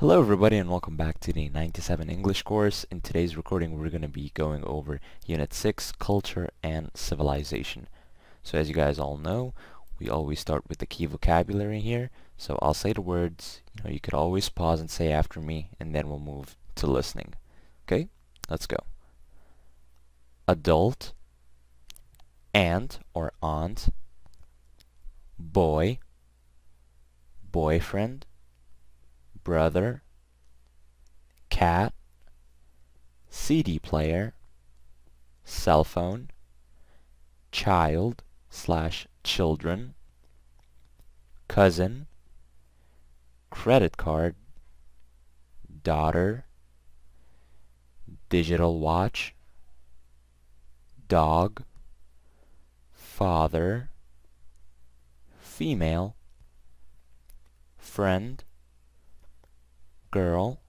Hello everybody and welcome back to the 97 English course. In today's recording we're going to be going over Unit 6, Culture and Civilization. So as you guys all know, we always start with the key vocabulary here. So I'll say the words, you know, you could always pause and say after me and then we'll move to listening. Okay, let's go. Adult, aunt or aunt, boy, boyfriend, brother, cat, CD player, cell phone, child slash children, cousin, credit card, daughter, digital watch, dog, father, female, friend, girl,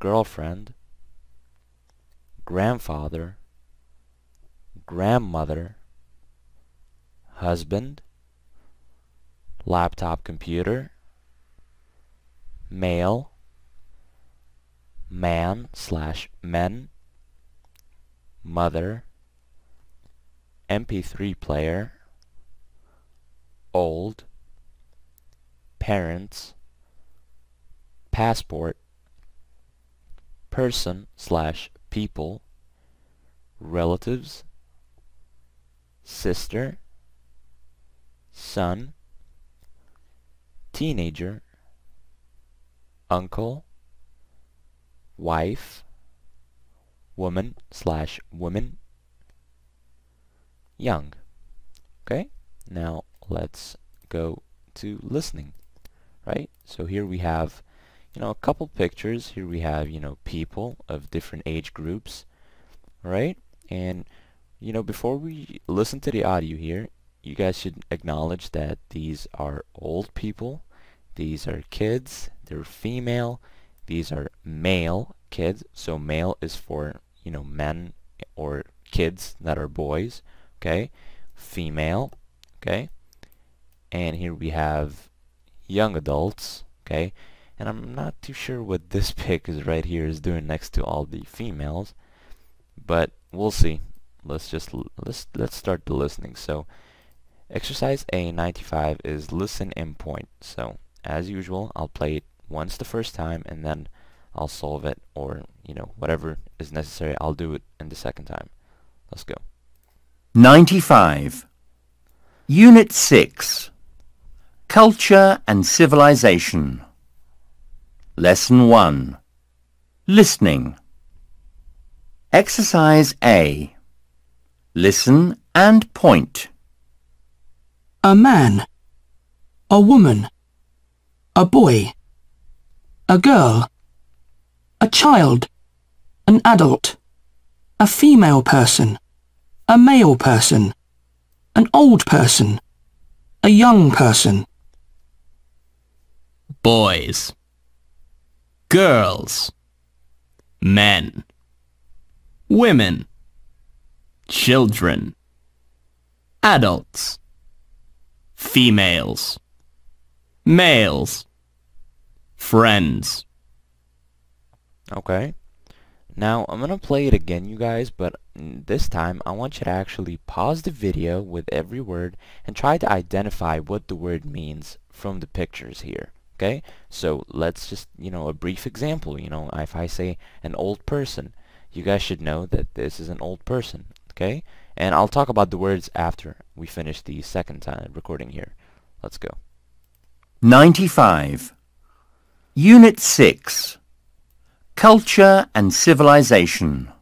girlfriend, grandfather, grandmother, husband, laptop computer, male, man slash men, mother, MP3 player, old, parents, passport, person slash people, relatives, sister, son, teenager, uncle, wife, woman slash woman, young. Okay, now let's go to listening, right? So here we have, you know, a couple pictures. Here we have, you know, people of different age groups, right? And, you know, before we listen to the audio here, you guys should acknowledge that these are old people, these are kids, they're female, these are male kids, so male is for, you know, men or kids that are boys, okay? Female, okay? And here we have young adults, okay? And I'm not too sure what this pic is right here is doing next to all the females, but we'll see. Let's just let's let's start the listening. So, exercise A95 is listen and point. So, as usual, I'll play it once the first time and then I'll solve it or, you know, whatever is necessary, I'll do it in the second time. Let's go. 95. Unit 6. Culture and Civilization. Lesson 1. Listening. Exercise A. Listen and point. a man, a woman, a boy, a girl, a child, an adult, a female person, a male person, an old person, a young person, boys, girls, men, women, children, adults, females, males, friends. Okay. Now, I'm going to play it again, you guys, but this time I want you to actually pause the video with every word and try to identify what the word means from the pictures here. Okay? So, let's just, you know, a brief example. You know, if I say an old person, you guys should know that this is an old person. Okay? And I'll talk about the words after we finish the second time recording here. Let's go. 95. Unit 6. Culture and Civilization.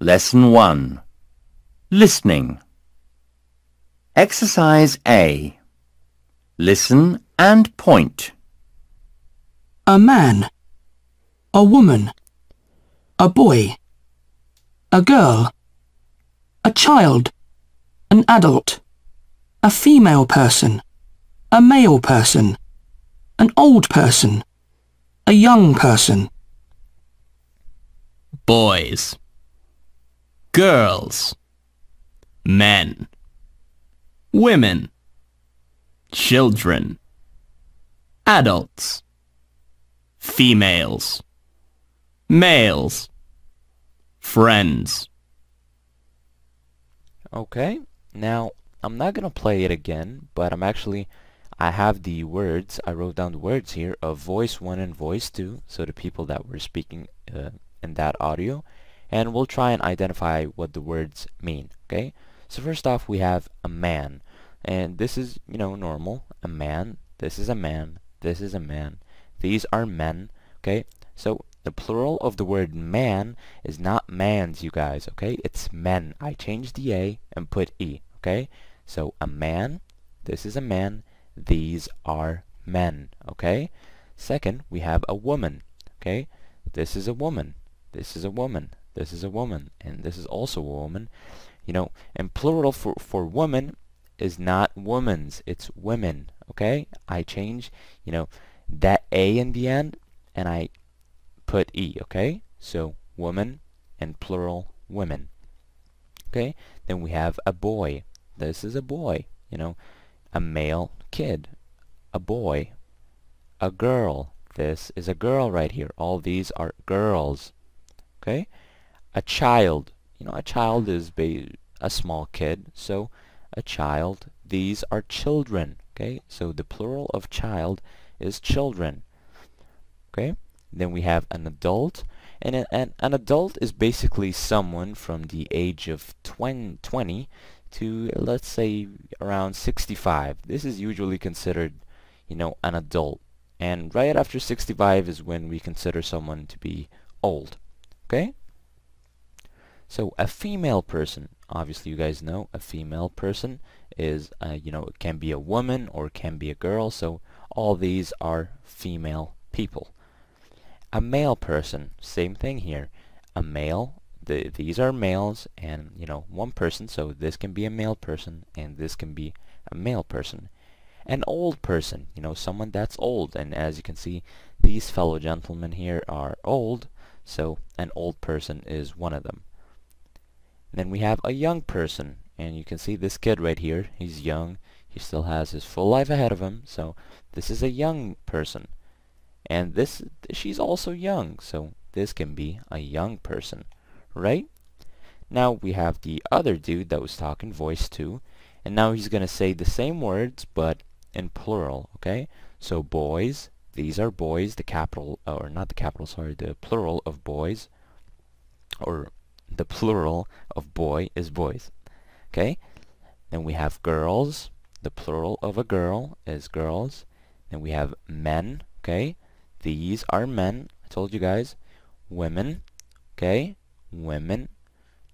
Lesson 1. Listening. Exercise A. Listen and point. a man, a woman, a boy, a girl, a child, an adult, a female person, a male person, an old person, a young person, boys, girls, men, women, children, adults, females, males, friends. Okay, now I'm not gonna play it again, but I'm actually I have the words, I wrote down the words here of voice 1 and voice 2, so the people that were speaking uh, in that audio, and we'll try and identify what the words mean, okay? So first off, we have a man, and this is, you know, normal, a man, this is a man, this is a man, these are men, okay? So the plural of the word man is not mans, you guys, okay? It's men. I changed the A and put E, okay? So a man, this is a man, these are men, okay? Second, we have a woman, okay? This is a woman, this is a woman, this is a woman, and this is also a woman. You know, and plural for, for woman is not woman's, it's women, okay? I change, you know, that A in the end, and I put E, okay? So, woman and plural women. Okay? Then we have a boy. This is a boy, you know, a male kid, a boy, a girl. This is a girl right here. All these are girls. Okay? A child. You know, a child is a small kid, so a child. These are children. Okay? So the plural of child is children. Okay? Then we have an adult. And an, an adult is basically someone from the age of 20, 20 to let's say around 65 this is usually considered you know an adult and right after 65 is when we consider someone to be old okay so a female person obviously you guys know a female person is uh, you know it can be a woman or it can be a girl. So all these are female people. A male person same thing here. A male the, these are males and you know one person. So this can be a male person and this can be a male person. An old person you know someone that's old. And as you can see these fellow gentlemen here are old. So an old person is one of them. And then we have a young person and you can see this kid right here. He's young. He still has his full life ahead of him. So this is a young person. And this she's also young. So this can be a young person right? Now we have the other dude that was talking, voice 2, and now he's going to say the same words, but in plural, okay? So boys, these are boys, the capital, or not the capital, sorry, the plural of boys, or the plural of boy is boys, okay? Then we have girls, the plural of a girl is girls. Then we have men, okay? These are men, I told you guys. Women, okay? women,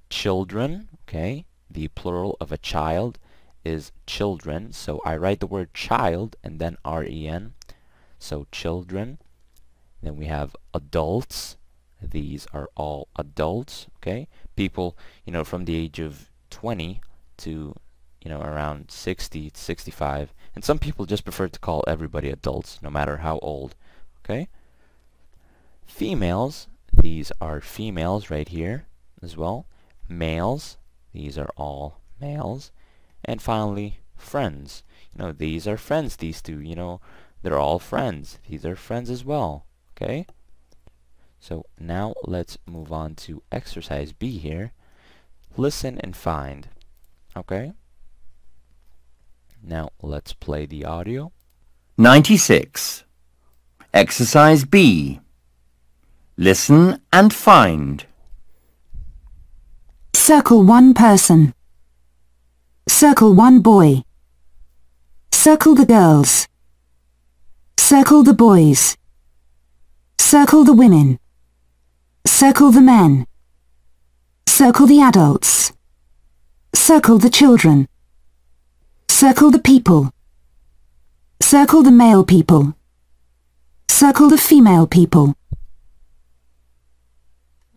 children, okay? The plural of a child is children, so I write the word child and then R-E-N. So children. Then we have adults. These are all adults, okay? People, you know, from the age of 20 to, you know, around 60, 65. And some people just prefer to call everybody adults, no matter how old, okay? Females, these are females right here as well. Males, these are all males. And finally, friends. You know, these are friends, these two. You know, they're all friends. These are friends as well. Okay? So now let's move on to exercise B here. Listen and find. Okay? Now let's play the audio. 96. Exercise B. Listen and find. Circle one person. Circle one boy. Circle the girls. Circle the boys. Circle the women. Circle the men. Circle the adults. Circle the children. Circle the people. Circle the male people. Circle the female people.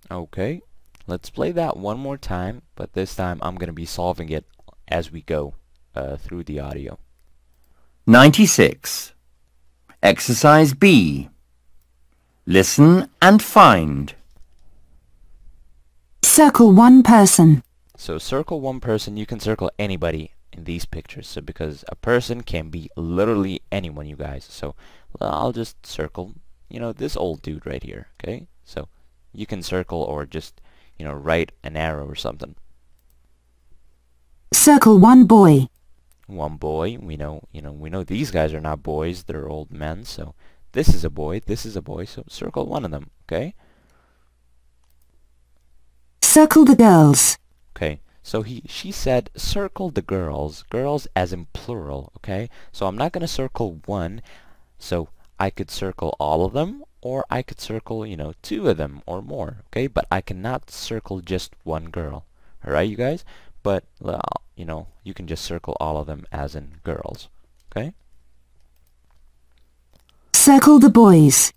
Okay, let's play that one more time, but this time I'm going to be solving it as we go uh, through the audio. 96. Exercise B. Listen and find. Circle one person. So circle one person, you can circle anybody in these pictures. So because a person can be literally anyone, you guys. So I'll just circle you know, this old dude right here, okay? So you can circle or just, you know, write an arrow or something. Circle one boy. One boy, we know, you know, we know these guys are not boys, they're old men, so this is a boy, this is a boy, so circle one of them, okay? Circle the girls. Okay, so he, she said circle the girls, girls as in plural, okay? So I'm not going to circle one, so I could circle all of them, or I could circle, you know, two of them or more, okay? But I cannot circle just one girl, alright you guys? But, well, you know, you can just circle all of them as in girls, okay? Circle the boys.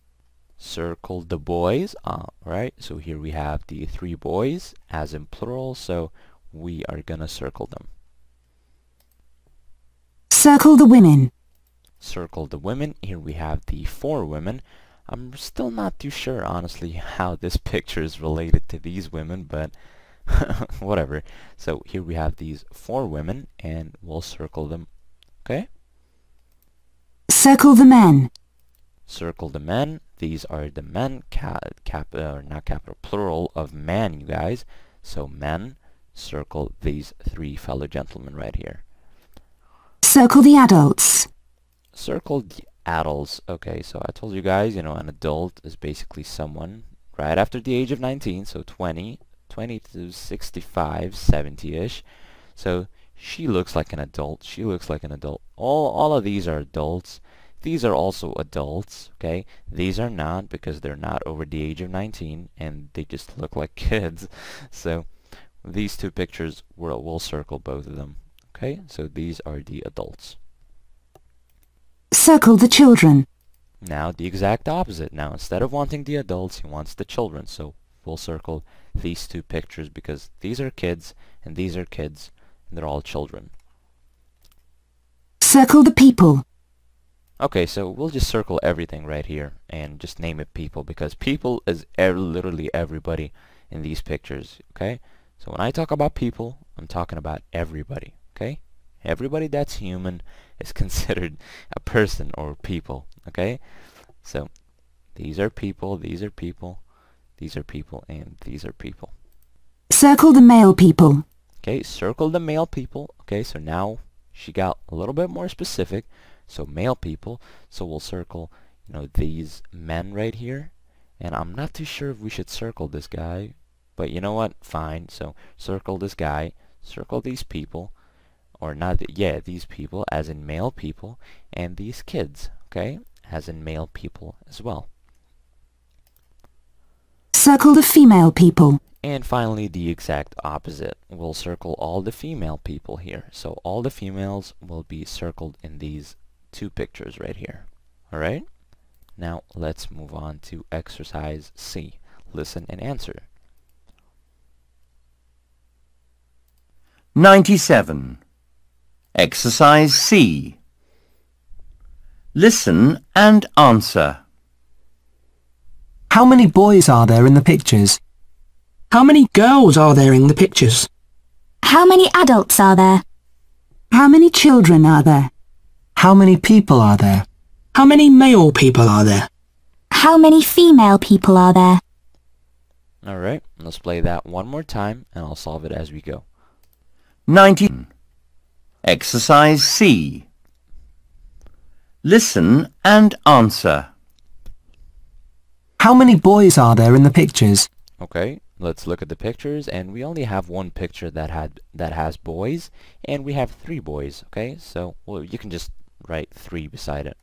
Circle the boys. Uh, Alright, so here we have the three boys as in plural, so we are gonna circle them. Circle the women. Circle the women. Here we have the four women. I'm still not too sure, honestly, how this picture is related to these women, but whatever. So here we have these four women, and we'll circle them. Okay? Circle the men. circle the men. These are the men, cap, cap uh, not capital, plural of man, you guys. So men, circle these three fellow gentlemen right here. Circle the adults. Circle the adults. Okay, so I told you guys, you know, an adult is basically someone right after the age of 19, so 20, 20 to 65, 70-ish. So she looks like an adult. She looks like an adult. All, all of these are adults. These are also adults, okay? These are not because they're not over the age of 19 and they just look like kids. So these two pictures, we'll, we'll circle both of them, okay? So these are the adults. Circle the children. Now the exact opposite. Now instead of wanting the adults, he wants the children. So we'll circle these two pictures because these are kids and these are kids and they're all children. Circle the people. Okay, so we'll just circle everything right here and just name it people because people is ev literally everybody in these pictures, okay? So when I talk about people, I'm talking about everybody, okay? Everybody that's human is considered a person or people, okay? So these are people, these are people, these are people, and these are people. Circle the male people. Okay, circle the male people. Okay, so now she got a little bit more specific. So male people. So we'll circle, you know, these men right here. And I'm not too sure if we should circle this guy. But you know what? Fine. So circle this guy. Circle these people. Or not, th yeah, these people as in male people. And these kids, okay, as in male people as well. Circle the female people. And finally, the exact opposite. We'll circle all the female people here. So all the females will be circled in these two pictures right here. Alright? Now let's move on to exercise C. Listen and answer. 97. Exercise C. Listen and answer. How many boys are there in the pictures? How many girls are there in the pictures? How many adults are there? How many children are there? How many people are there? How many male people are there? How many female people are there? Alright, let's play that one more time and I'll solve it as we go. 90. Exercise C. Listen and answer. How many boys are there in the pictures? Okay, let's look at the pictures and we only have one picture that had that has boys and we have three boys, okay? So, well, you can just write three beside it.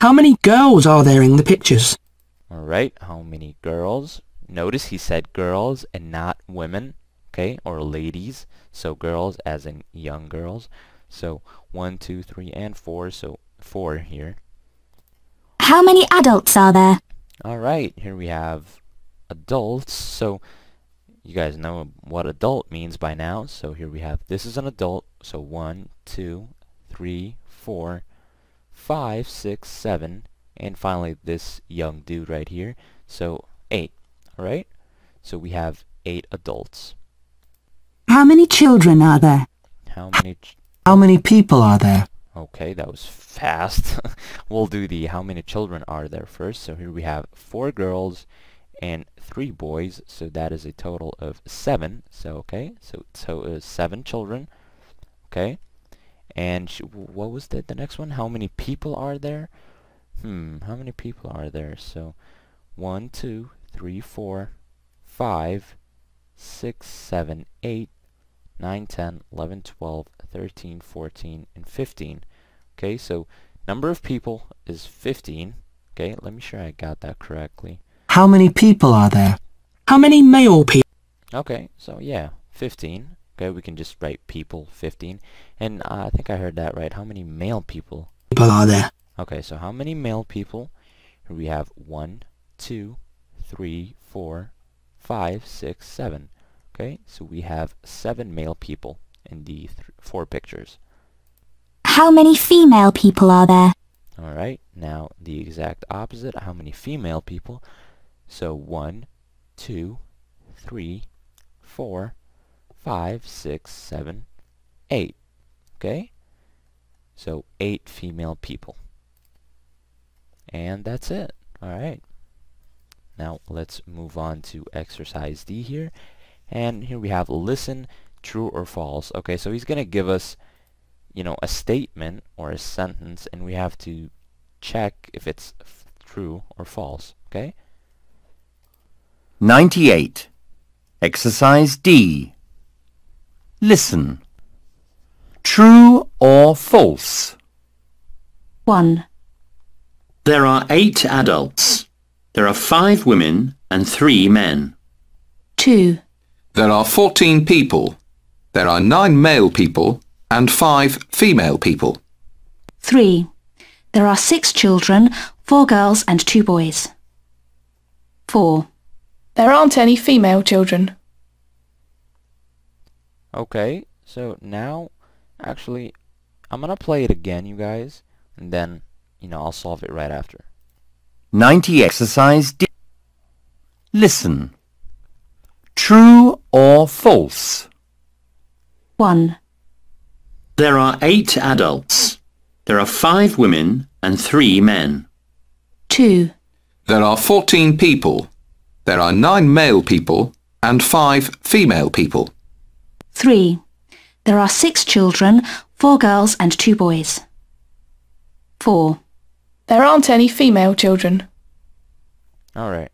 How many girls are there in the pictures? Alright, how many girls? Notice he said girls and not women, okay, or ladies. So girls as in young girls. So one, two, three, and four, so four here. How many adults are there? Alright, here we have adults. So you guys know what adult means by now. So here we have, this is an adult. So one, two, three, four, five, six, seven, and finally this young dude right here. So eight, alright? So we have eight adults. How many children are there? How many? ch- How many people are there? Okay, that was fast. we'll do the how many children are there first. So here we have four girls and three boys. So that is a total of seven. So okay, so so uh, seven children. Okay, and what was the the next one? How many people are there? Hmm, how many people are there? So one, two, three, four, five, six, seven, eight, 9, 10, 11, 12, 13, 14, and 15. Okay, so number of people is 15. Okay, let me sure I got that correctly. How many people are there? How many male people? Okay, so yeah, 15. Okay, we can just write people 15. And uh, I think I heard that right. How many male people? People are there. Okay, so how many male people? Here we have 1, 2, 3, 4, 5, 6, 7. Okay, so we have seven male people in the four pictures. How many female people are there? Alright, now the exact opposite. How many female people? So one, two, three, four, five, six, seven, eight. Okay? So eight female people. And that's it. Alright. Now let's move on to exercise D here and here we have listen true or false okay so he's gonna give us you know a statement or a sentence and we have to check if it's true or false okay 98 exercise D listen true or false 1 There are eight adults. There are five women and three men. 2 There are 14 people. There are 9 male people and 5 female people. 3 There are six children, four girls and two boys. 4 There aren't any female children. Okay so now actually I'm gonna play it again you guys and then you know I'll solve it right after 90 exercise D listen true or false 1 There are eight adults. There are five women and three men. 2 There are 14 people. There are 9 male people and 5 female people. 3 There are six children, four girls and two boys. 4 There aren't any female children. alright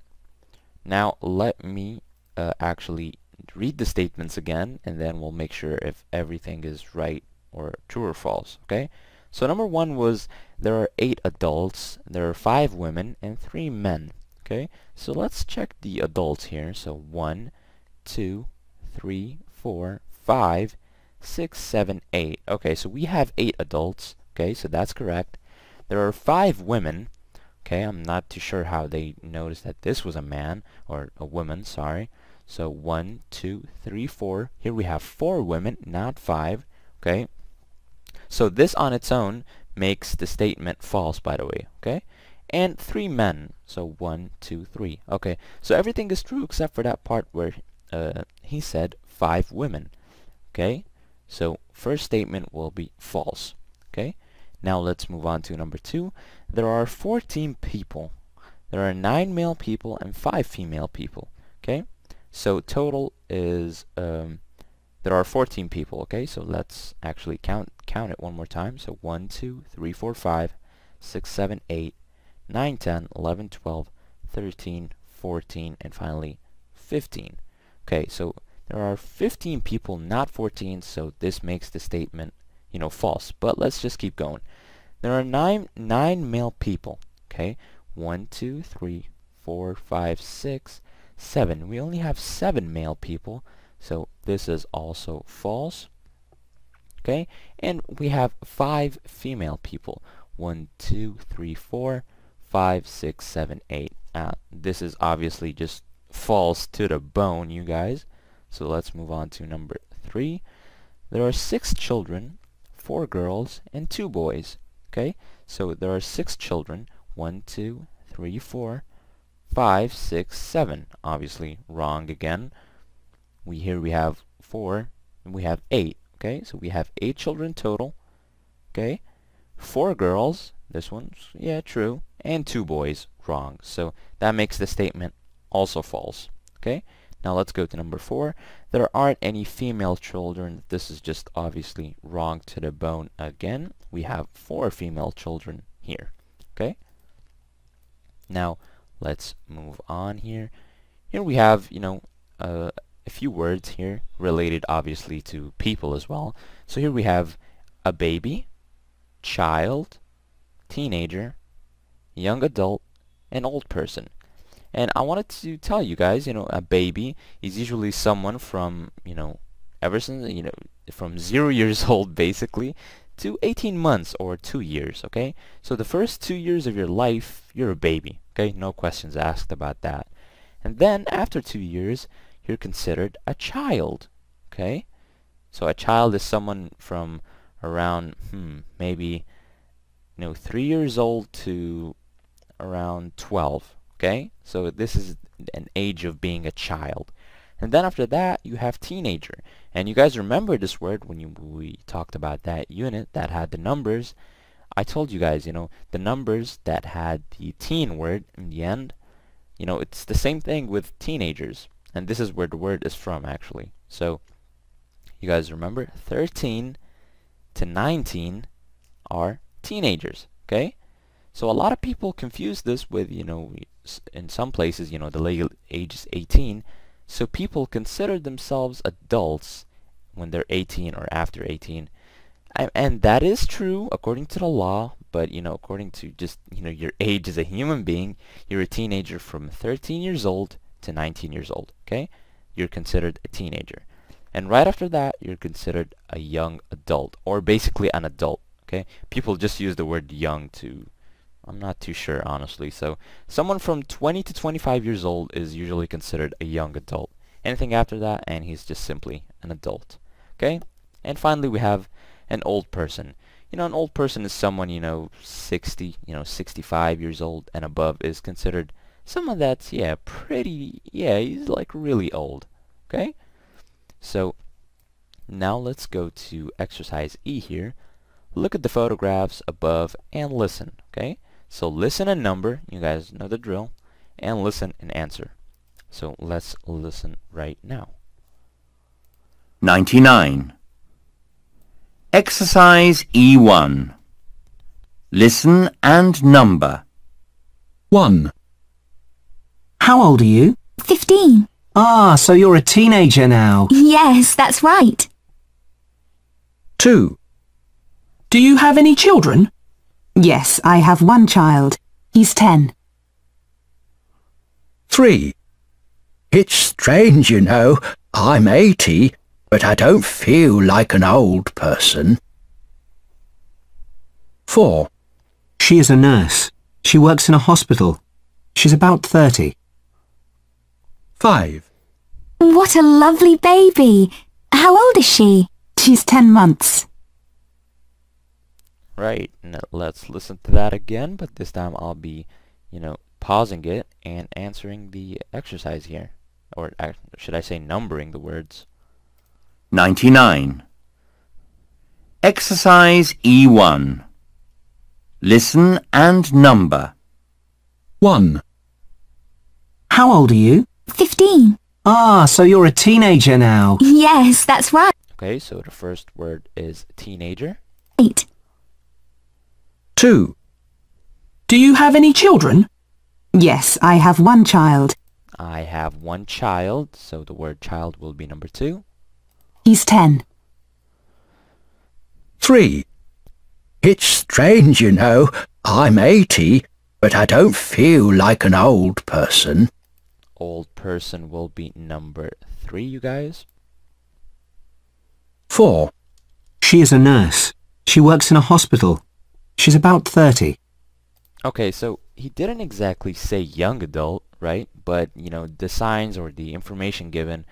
now let me uh, actually read the statements again and then we'll make sure if everything is right or true or false okay? So number one was there are eight adults there are five women and three men okay? So let's check the adults here. So one two three four five six seven eight okay so we have eight adults okay so that's correct there are five women okay I'm not too sure how they noticed that this was a man or a woman sorry so one, two, three, four. Here we have four women, not five. Okay. So this on its own makes the statement false, by the way. Okay. And three men. So one, two, three. Okay. So everything is true except for that part where uh, he said five women. Okay. So first statement will be false. Okay. Now let's move on to number two. There are 14 people. There are 9 male people and 5 female people. Okay. So total is um, there are 14 people. Okay, so let's actually count count it one more time. So 1, 2, 3, 4, 5, 6, 7, 8, 9, 10, 11, 12, 13, 14, and finally 15. Okay, so there are 15 people, not 14, so this makes the statement, you know, false. But let's just keep going. There are nine nine male people. Okay, one, two, three, four, five, six, seven. We only have seven male people, so this is also false. Okay, and we have five female people. One, two, three, four, five, six, seven, eight. Uh, this is obviously just false to the bone, you guys. So let's move on to number three. There are six children, four girls, and two boys. Okay, so there are six children. One, two, three, four, five, six, seven. Obviously wrong again. We here we have four and we have eight. Okay, so we have eight children total. Okay, four girls, this one's, yeah, true, and two boys, wrong. So that makes the statement also false. Okay, now let's go to number four. There aren't any female children. This is just obviously wrong to the bone again. We have four female children here. Okay, now let's move on here. Here we have, you know, uh, a few words here related obviously to people as well. So here we have a baby, child, teenager, young adult, and old person. And I wanted to tell you guys, you know, a baby is usually someone from, you know, ever since, you know, from zero years old basically to 18 months or two years, okay? So the first two years of your life, you're a baby, okay? No questions asked about that. And then after two years, you're considered a child, okay? So a child is someone from around, hmm, maybe, you know, three years old to around 12, okay? So this is an age of being a child. And then after that, you have teenager. And you guys remember this word when you, we talked about that unit that had the numbers. I told you guys, you know, the numbers that had the teen word in the end, you know, it's the same thing with teenagers. And this is where the word is from, actually. So, you guys remember, 13 to 19 are teenagers, okay? So a lot of people confuse this with, you know, in some places, you know, the legal age is 18. So people consider themselves adults when they're 18 or after 18. And, that is true according to the law, but, you know, according to just, you know, your age as a human being, you're a teenager from 13 years old to 19 years old, okay? You're considered a teenager. And right after that, you're considered a young adult, or basically an adult, okay? People just use the word young to I'm not too sure, honestly. So someone from 20 to 25 years old is usually considered a young adult. Anything after that, and he's just simply an adult. Okay? And finally, we have an old person. You know, an old person is someone, you know, 60, you know, 65 years old and above is considered someone that's, yeah, pretty, yeah, he's like really old. Okay? So, now let's go to exercise E here. Look at the photographs above and listen, okay? So listen and number, you guys know the drill, and listen and answer. So let's listen right now. 99. Exercise E1. Listen and number. 1, How old are you? Fifteen. Ah, so you're a teenager now. Yes, that's right. 2, Do you have any children? Yes, I have one child. He's ten. 3, It's strange, you know. I'm 80, but I don't feel like an old person. 4, She is a nurse. She works in a hospital. She's about 30. 5, What a lovely baby. How old is she? She's ten months. Right, now let's listen to that again, but this time I'll be, you know, pausing it and answering the exercise here. Or should I say numbering the words. 99. Exercise E1. Listen and number. 1, How old are you? Fifteen. Ah, so you're a teenager now. Yes, that's right. Okay, so the first word is teenager. 2, Do you have any children? Yes, I have one child. I have one child, so the word child will be number two. He's ten. 3, It's strange, you know. I'm 80, but I don't feel like an old person. Old person will be number three, you guys. 4, She is a nurse. She works in a hospital. She's about 30. Okay, so he didn't exactly say young adult, right? But, you know, the signs or the information given,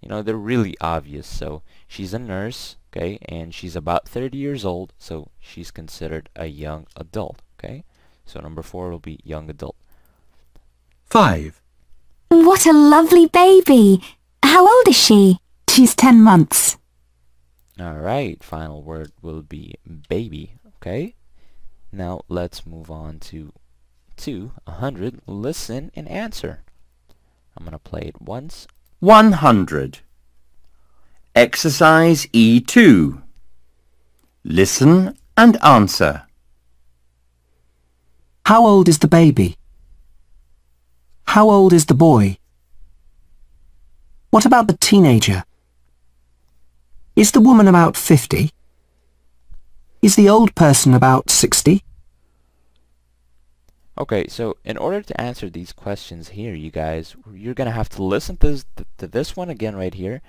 you know, they're really obvious. So she's a nurse, okay, and she's about 30 years old, so she's considered a young adult, okay? So number four will be young adult. 5, What a lovely baby. How old is she? She's ten months. Alright, final word will be baby, okay? Now let's move on to 200. Listen and answer. I'm going to play it once. 100. Exercise E2. Listen and answer. How old is the baby? How old is the boy? What about the teenager? Is the woman about 50? Is the old person about 60? Okay, so in order to answer these questions here, you guys, you're going to have to listen to this, to this one again right here,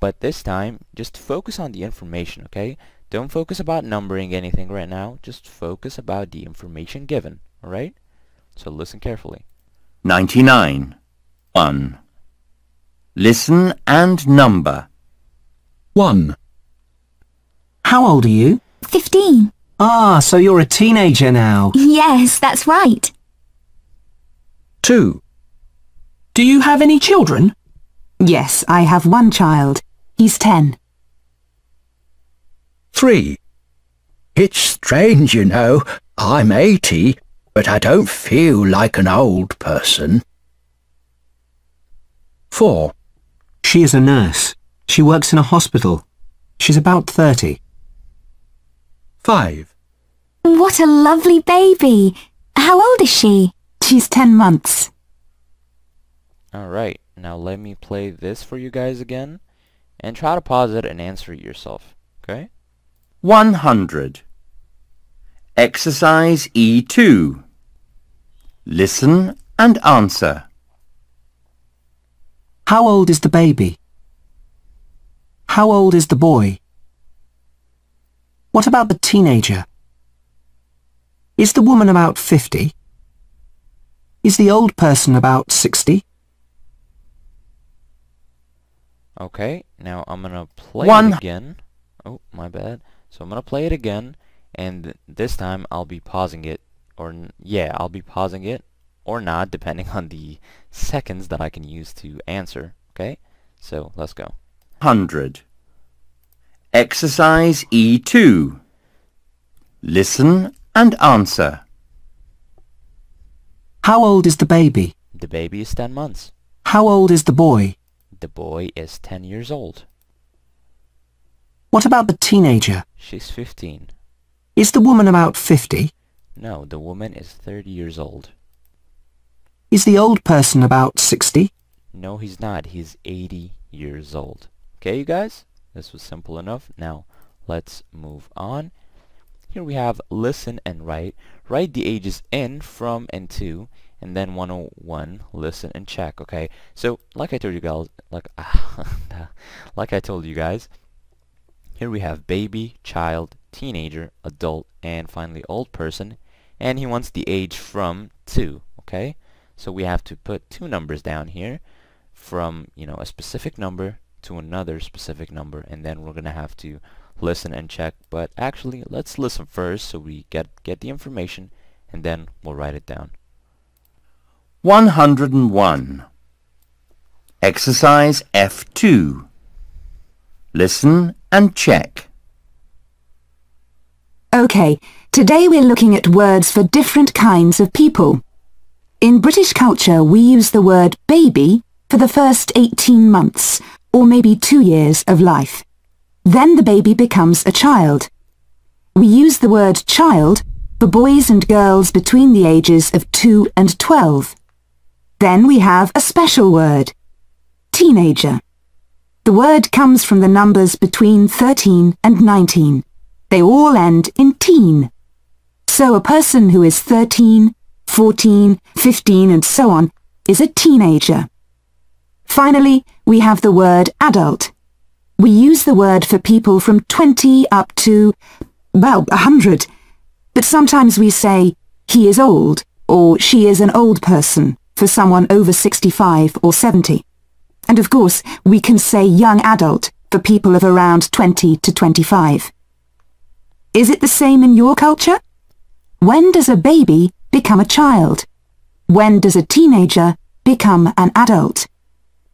but this time, just focus on the information, okay? Don't focus about numbering anything right now, just focus about the information given, alright? So listen carefully. 99. 1. Listen and number. 1. How old are you? Fifteen. Ah, so you're a teenager now. Yes, that's right. 2. Do you have any children? Yes, I have one child. He's ten. 3. It's strange, you know. I'm 80, but I don't feel like an old person. 4. She is a nurse. She works in a hospital. She's about 30. 5. What a lovely baby. How old is she? She's ten months. Alright, now let me play this for you guys again, and try to pause it and answer it yourself, okay? 100. Exercise E2. Listen and answer. How old is the baby? How old is the boy? What about the teenager? Is the woman about 50? Is the old person about 60? Okay, now I'm gonna play One- it again. Oh, my bad. So I'm gonna play it again, and this time I'll be pausing it, or yeah, I'll be pausing it, or not, depending on the seconds that I can use to answer. Okay, so let's go. 100. Exercise E2. Listen and answer. How old is the baby? The baby is 10 months. How old is the boy? The boy is 10 years old. What about the teenager? She's 15. Is the woman about 50? No, the woman is 30 years old. Is the old person about 60? No, he's not. He's 80 years old. Okay, you guys? This was simple enough. Now, let's move on. Here we have listen and write. Write the ages in, from, and to, and then 101, listen and check, okay? So, like I told you guys, like, like I told you guys, here we have baby, child, teenager, adult, and finally old person, and he wants the age from to, okay? So we have to put two numbers down here from, you know, a specific number to another specific number, and then we're going to have to listen and check. But actually, let's listen first so we get, get the information, and then we'll write it down. 101. Exercise F2. Listen and check. Okay, today we're looking at words for different kinds of people. In British culture, we use the word baby for the first 18 months, or maybe two years of life. Then the baby becomes a child. We use the word child for boys and girls between the ages of 2 and 12. Then we have a special word, teenager. The word comes from the numbers between 13 and 19. They all end in teen. So a person who is 13, 14, 15 and so on is a teenager. Finally, we have the word adult. We use the word for people from 20 up to, well, 100. But sometimes we say, he is old, or she is an old person, for someone over 65 or 70. And of course, we can say young adult for people of around 20 to 25. Is it the same in your culture? When does a baby become a child? When does a teenager become an adult?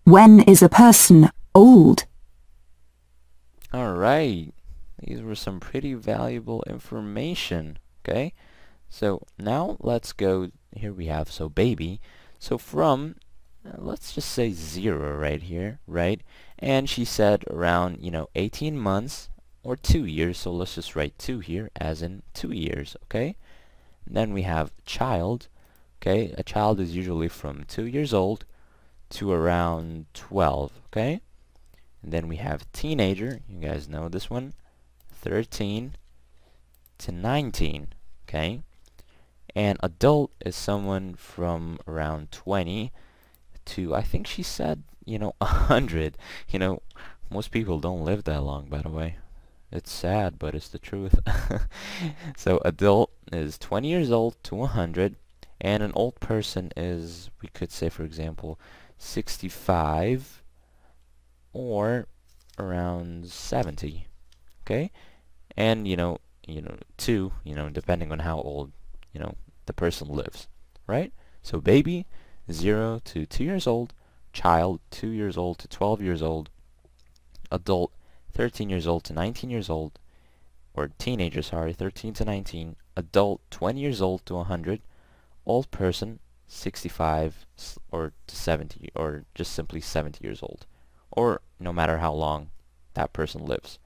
When is a person old? Alright, these were some pretty valuable information, okay? So now let's go, here we have, so baby. So from, uh, let's just say zero right here, right? And she said around, you know, 18 months or two years. So let's just write two here as in two years, okay? And then we have child. Okay, a child is usually from two years old to around 12, okay? And then we have teenager, you guys know this one, 13 to 19, okay? And adult is someone from around 20 to, I think she said, you know, 100. You know, most people don't live that long, by the way. It's sad, but it's the truth. so adult is 20 years old to 100, and an old person is, we could say, for example, 65 or around 70. Okay? And, you know, you know, two, you know, depending on how old, you know, the person lives. Right? So baby, 0 to 2 years old, child, 2 years old to 12 years old, adult, 13 years old to 19 years old, or teenager, sorry, 13 to 19, adult, 20 years old to 100, old person, 65 or to 70, or just simply 70 years old, or no matter how long that person lives.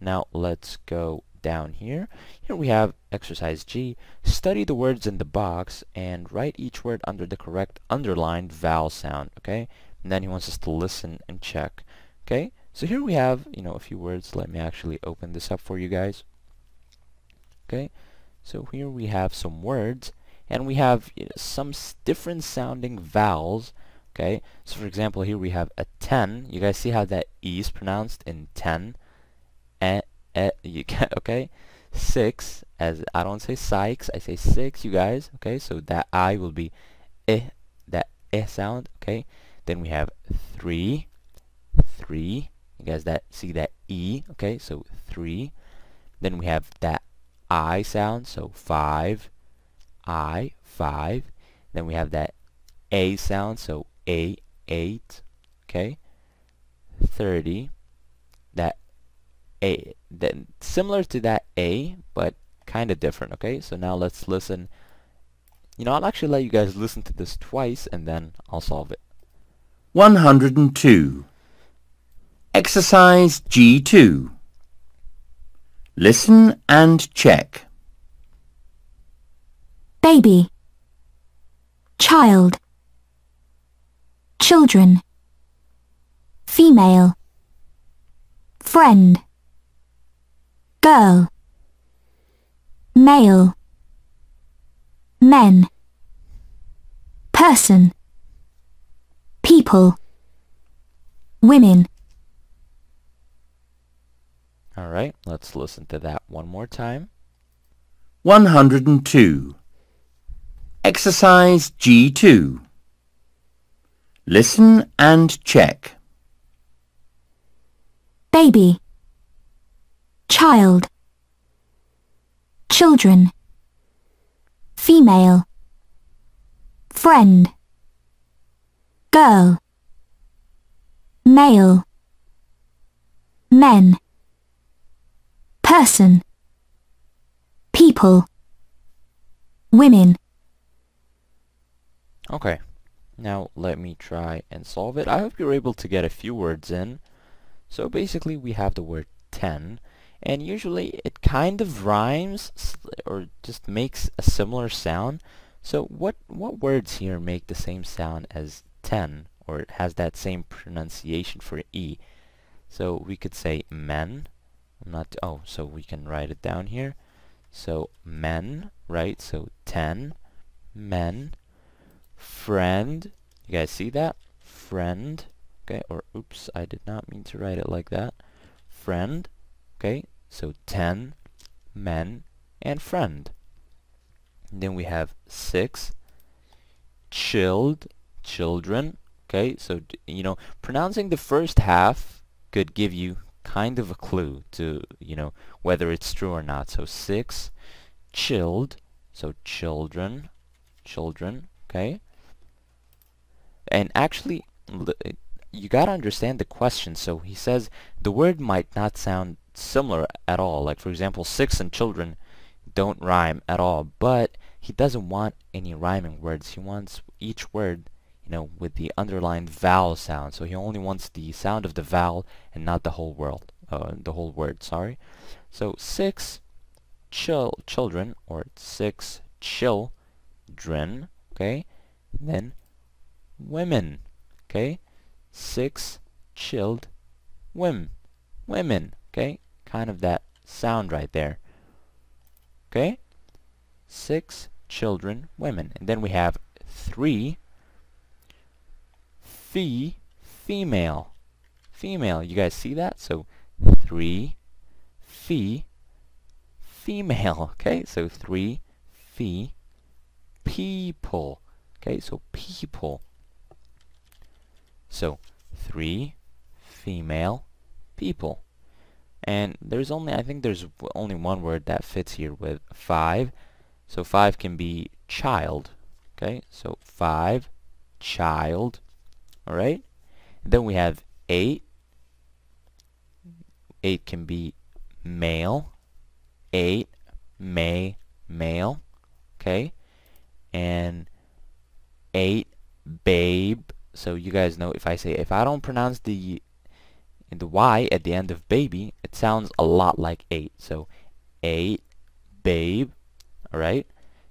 Now let's go down here. Here we have exercise G. Study the words in the box and write each word under the correct underlined vowel sound, okay? And then he wants us to listen and check, okay? So here we have, you know, a few words. Let me actually open this up for you guys. Okay, so here we have some words, and we have some different sounding vowels. Okay, so for example, here we have a 10. You guys see how that E is pronounced in 10? Eh, eh, you can, okay? 6, as I don't say sykes, I say 6, you guys. Okay, so that I will be eh, that eh sound. Okay, then we have 3, 3, you guys that see that E, okay, so 3. Then we have that I sound, so 5, I, 5. Then we have that A sound, so A, 8, okay. 30, that A, then similar to that A, but kind of different, okay. So now let's listen. You know, I'll actually let you guys listen to this twice, and then I'll solve it. 102. Exercise G2. Listen and check. Baby, child, children, female, friend, girl, male, men, person, people, women. Alright, let's listen to that one more time. 102. Exercise G2. Listen and check. baby, child, children, female, friend, girl, male, men, person, people, women. Okay, now let me try and solve it. I hope you're able to get a few words in. So basically we have the word 10 and usually it kind of rhymes or just makes a similar sound. So what what words here make the same sound as 10 or it has that same pronunciation for E? So we could say men. Not oh, so we can write it down here. So men, right? So 10 men friend. You guys see that? Friend. Okay, or oops, I did not mean to write it like that. Friend. Okay, so 10 men and friend. And then we have 6 chilled children. Okay, so you know, pronouncing the first half could give you kind of a clue to, you know, whether it's true or not. So 6 chilled, so children, children, okay? And actually, you gotta understand the question. So he says the word might not sound similar at all. Like for example, six and children don't rhyme at all, but he doesn't want any rhyming words. He wants each word, you know, with the underlined vowel sound. So he only wants the sound of the vowel and not the whole world, uh, the whole word, sorry. So six chil children, or six children, okay? Then women, okay? Six chilled women, women, okay? Kind of that sound right there. Okay? Six children, women. And then we have three fee, female. Female. You guys see that? So three fee, female. Okay? So three fee, people. Okay? So people. So three female people. And there's only I think there's only one word that fits here with five. So five can be child okay? So five child alright? Then we have eight. Eight can be male. Eight may male okay? And eight babe so you guys know if I say if I don't pronounce the the Y at the end of baby, it sounds a lot like 8. So 8, babe, alright?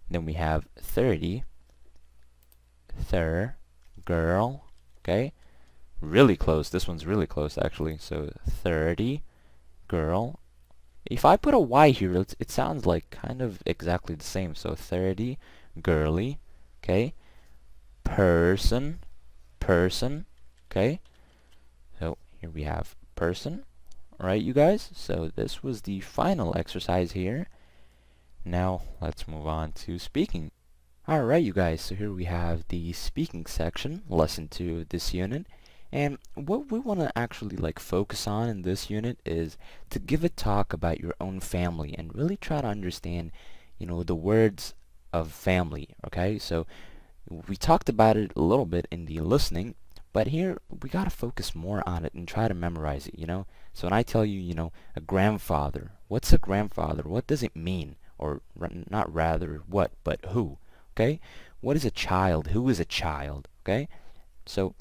Then we have 30, thir, girl, okay? Really close. This one's really close, actually. So 30, girl. If I put a Y here, it, it sounds like kind of exactly the same. So 30, girly, okay? Person, person, okay? So here we have person. Alright, you guys? So this was the final exercise here. Now, let's move on to speaking. Alright, you guys, so here we have the speaking section, lesson 2 of this unit. And what we want to actually like focus on in this unit is to give a talk about your own family and really try to understand, you know, the words of family, okay? So we talked about it a little bit in the listening, but here, we gotta focus more on it and try to memorize it, you know? So when I tell you, you know, a grandfather, what's a grandfather? What does it mean? Or not rather what, but who, okay? What is a child? Who is a child, okay? So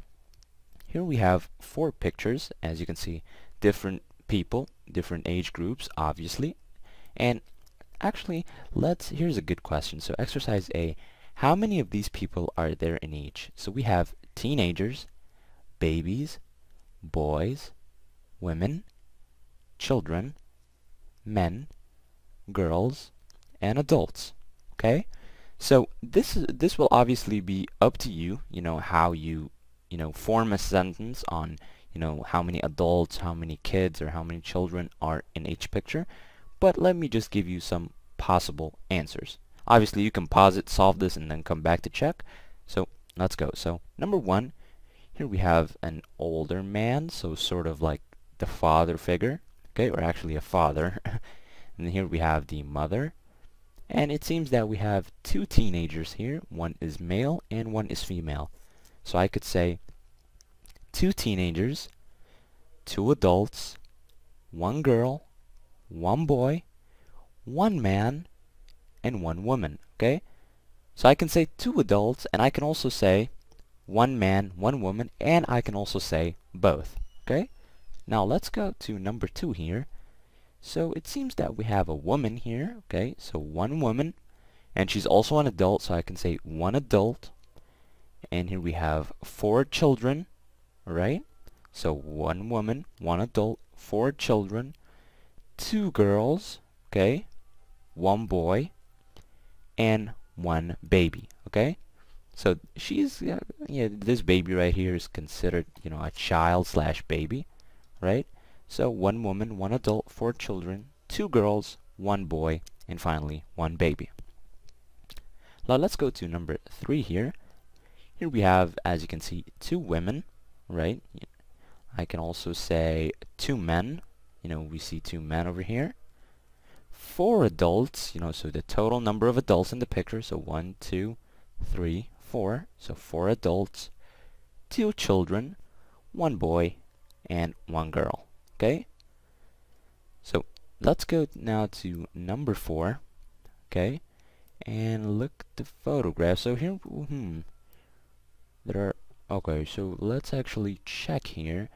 here we have four pictures, as you can see, different people, different age groups, obviously. And actually, let's, here's a good question. So exercise A, how many of these people are there in each? So we have teenagers, babies, boys, women, children, men, girls, and adults. Okay? So this is this will obviously be up to you, you know, how you, you know, form a sentence on, you know, how many adults, how many kids, or how many children are in each picture. But let me just give you some possible answers. Obviously, you can pause it, solve this, and then come back to check. So let's go. So number one, here we have an older man, so sort of like the father figure, okay, or actually a father. and here we have the mother. And it seems that we have two teenagers here. One is male and one is female. So I could say two teenagers, two adults, one girl, one boy, one man, and one woman, okay? So I can say two adults, and I can also say one man, one woman, and I can also say both. Okay? Now let's go to number two here. So it seems that we have a woman here. Okay, so one woman, and she's also an adult, so I can say one adult. And here we have four children, right? So one woman, one adult, four children, two girls, okay, one boy, and one baby, okay? So she's, yeah, this baby right here is considered, you know, a child slash baby, right? So one woman, one adult, four children, two girls, one boy, and finally one baby. Now let's go to number three here. Here we have, as you can see, two women, right? I can also say two men. You know, we see two men over here. Four adults, you know, so the total number of adults in the picture, so one, two, three, four, so four adults, two children, one boy, and one girl. Okay? So let's go now to number four. Okay, and look at the photograph. So here, hmm, there are. Okay, so let's actually check here.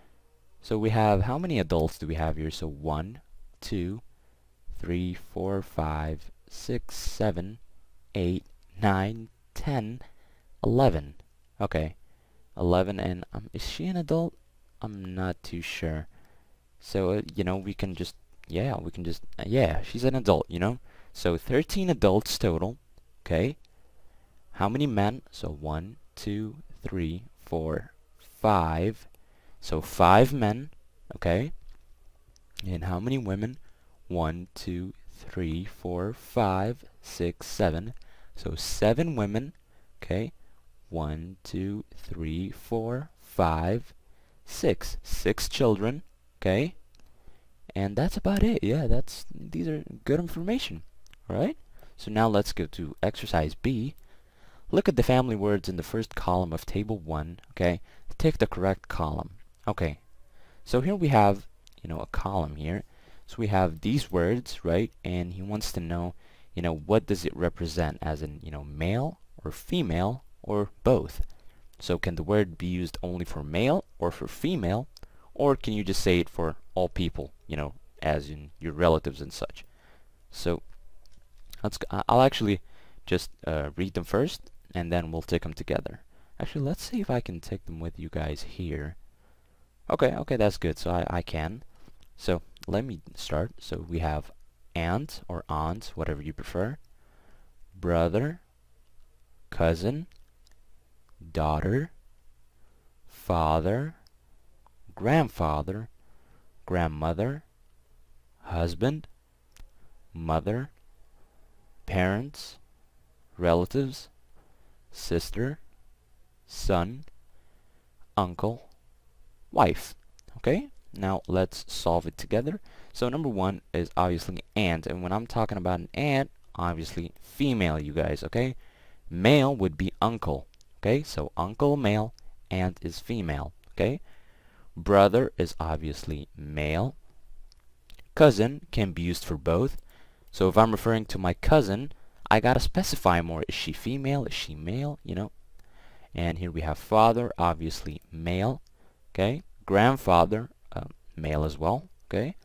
So we have how many adults do we have here? So one, two, three, four, five, six, seven, eight, nine, ten, eleven. Okay, eleven, and um, is she an adult? I'm not too sure. So uh, you know, we can just yeah, we can just uh, yeah, she's an adult. You know, so 13 adults total. Okay, how many men? So one, two, three, four, five. So five men. Okay, and how many women? One, two, three, four, five, six, seven. So seven women. Okay. One, two, three, four, five, six. Six children. Okay. And that's about it. Yeah, that's these are good information. Alright? So now let's go to exercise B. Look at the family words in the first column of table 1. Okay. Take the correct column. Okay. So here we have, you know, a column here. So we have these words, right? And he wants to know, you know, what does it represent as in, you know, male or female or both. So can the word be used only for male or for female? Or can you just say it for all people, you know, as in your relatives and such? So let's I'll actually just uh, read them first and then we'll take them together. Actually, let's see if I can take them with you guys here. Okay, okay, that's good. So I, I can. So let me start. So we have aunt or aunt, whatever you prefer, brother, cousin, daughter, father, grandfather, grandmother, husband, mother, parents, relatives, sister, son, uncle, wife. Okay? Now let's solve it together. So number one is obviously aunt, and when I'm talking about an aunt, obviously female, you guys, okay? Male would be uncle, okay? So uncle male, aunt is female, okay? Brother is obviously male. Cousin can be used for both. So if I'm referring to my cousin, I gotta specify more. Is she female? Is she male? You know? And here we have father, obviously male, okay? Grandfather, male as well, okay?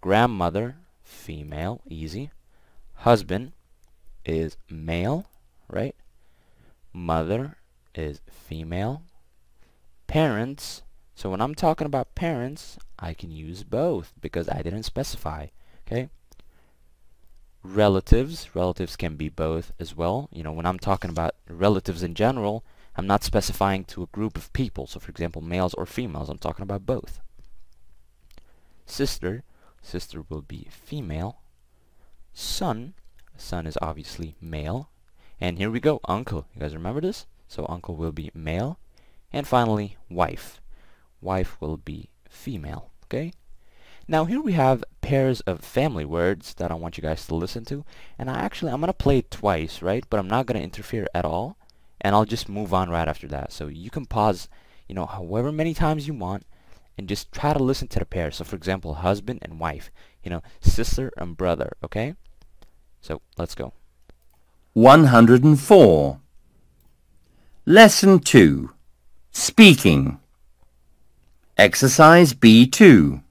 Grandmother, female, easy. Husband is male, right? Mother is female. Parents, so when I'm talking about parents, I can use both because I didn't specify, okay? Relatives, relatives can be both as well. You know, when I'm talking about relatives in general, I'm not specifying to a group of people. So for example, males or females, I'm talking about both. Sister, sister will be female. Son, son is obviously male. And here we go, uncle. You guys remember this? So uncle will be male. And finally, wife. Wife will be female, okay? Now here we have pairs of family words that I want you guys to listen to. And I actually, I'm going to play it twice, right? But I'm not going to interfere at all. And I'll just move on right after that. So you can pause, you know, however many times you want and just try to listen to the pair. So for example, husband and wife, you know, sister and brother, okay? So let's go. 104. Lesson 2. Speaking. Exercise B2.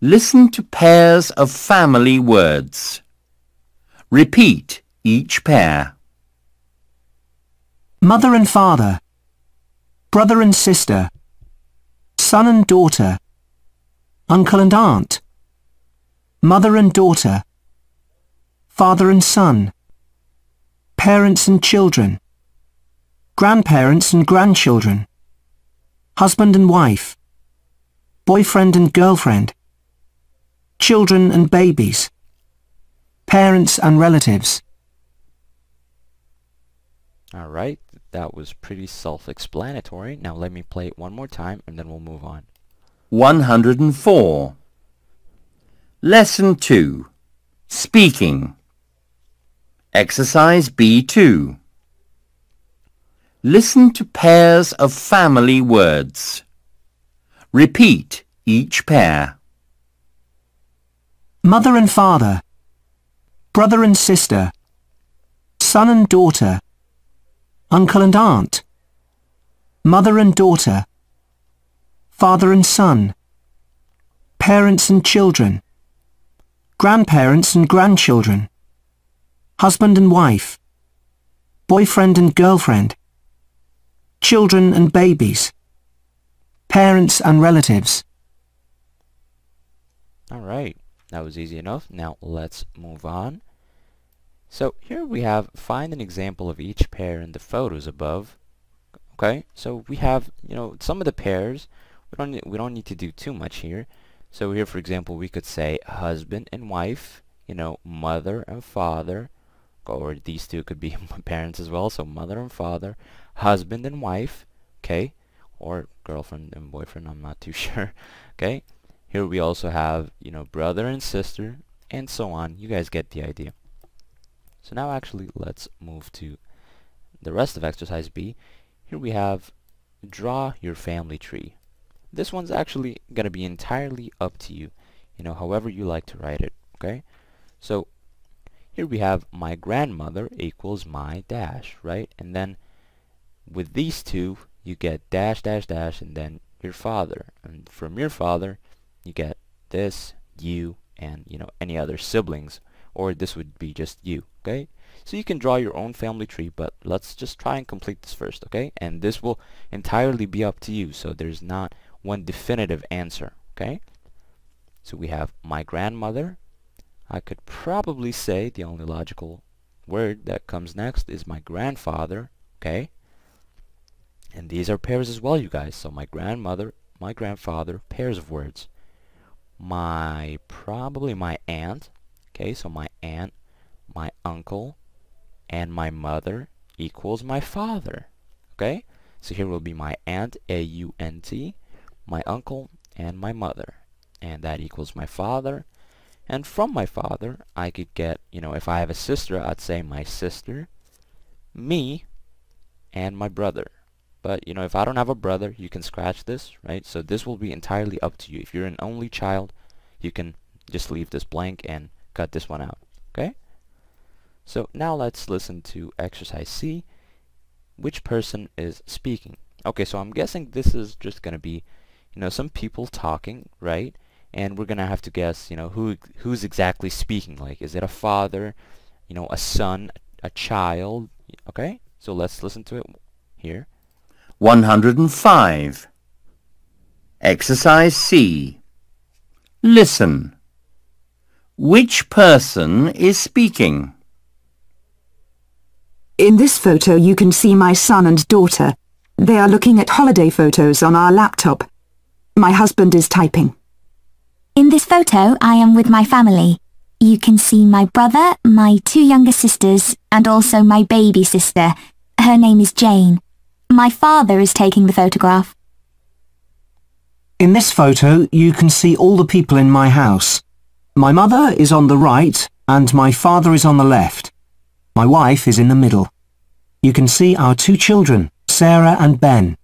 Listen to pairs of family words. Repeat each pair. Mother and father. Brother and sister son and daughter, uncle and aunt, mother and daughter, father and son, parents and children, grandparents and grandchildren, husband and wife, boyfriend and girlfriend, children and babies, parents and relatives. All right, that was pretty self-explanatory. Now let me play it one more time and then we'll move on. 104. Lesson 2. Speaking. Exercise B2. Listen to pairs of family words. Repeat each pair. Mother and father. brother and sister, son and daughter, uncle and aunt, mother and daughter, father and son, parents and children, grandparents and grandchildren, husband and wife, boyfriend and girlfriend, children and babies, parents and relatives. Alright, that was easy enough. Now let's move on. So here we have find an example of each pair in the photos above. Okay, so we have, you know, some of the pairs. We don't we don't need to do too much here. So here, for example, we could say husband and wife, you know, mother and father, or these two could be parents as well, so mother and father, husband and wife, okay, or girlfriend and boyfriend, I'm not too sure, okay. Here we also have, you know, brother and sister, and so on. You guys get the idea. So now actually let's move to the rest of exercise B. Here we have draw your family tree. This one's actually going to be entirely up to you, you know, however you like to write it, okay? So here we have my grandmother equals my dash, right? And then with these two, you get dash, dash, dash, and then your father. And from your father, you get this, you, and, you know, any other siblings. Or this would be just you, okay? So you can draw your own family tree, but let's just try and complete this first, okay? And this will entirely be up to you, so there's not one definitive answer, okay? So we have my grandmother. I could probably say the only logical word that comes next is my grandfather, okay? And these are pairs as well, you guys. So my grandmother, my grandfather, pairs of words. My, probably my aunt, okay? So my aunt, my uncle, and my mother equals my father, okay? So here will be my aunt, A-U-N-T, my uncle, and my mother. And that equals my father. And from my father, I could get, you know, if I have a sister, I'd say my sister, me, and my brother. But, you know, if I don't have a brother, you can scratch this, right? So this will be entirely up to you. If you're an only child, you can just leave this blank and cut this one out, okay? So now let's listen to exercise C. Which person is speaking? Okay, so I'm guessing this is just going to be, you know, some people talking, right? And we're going to have to guess, you know, who who's exactly speaking. Like, is it a father, you know, a son, a child? Okay, so let's listen to it here. 105. Exercise C. Listen. Which person is speaking? In this photo you can see my son and daughter. They are looking at holiday photos on our laptop. My husband is typing. In this photo I am with my family. You can see my brother, my two younger sisters, and also my baby sister. Her name is Jane. My father is taking the photograph. In this photo, you can see all the people in my house. My mother is on the right and my father is on the left. My wife is in the middle. You can see our two children, Sarah and Ben.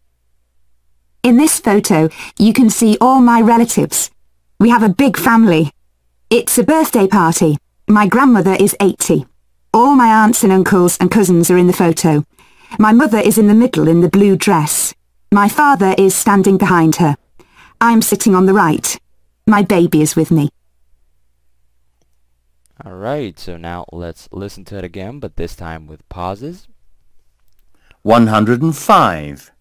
In this photo, you can see all my relatives. We have a big family. It's a birthday party. My grandmother is 80. All my aunts and uncles and cousins are in the photo. My mother is in the middle in the blue dress. My father is standing behind her. I'm sitting on the right. My baby is with me. Alright, so now let's listen to it again, but this time with pauses. 105.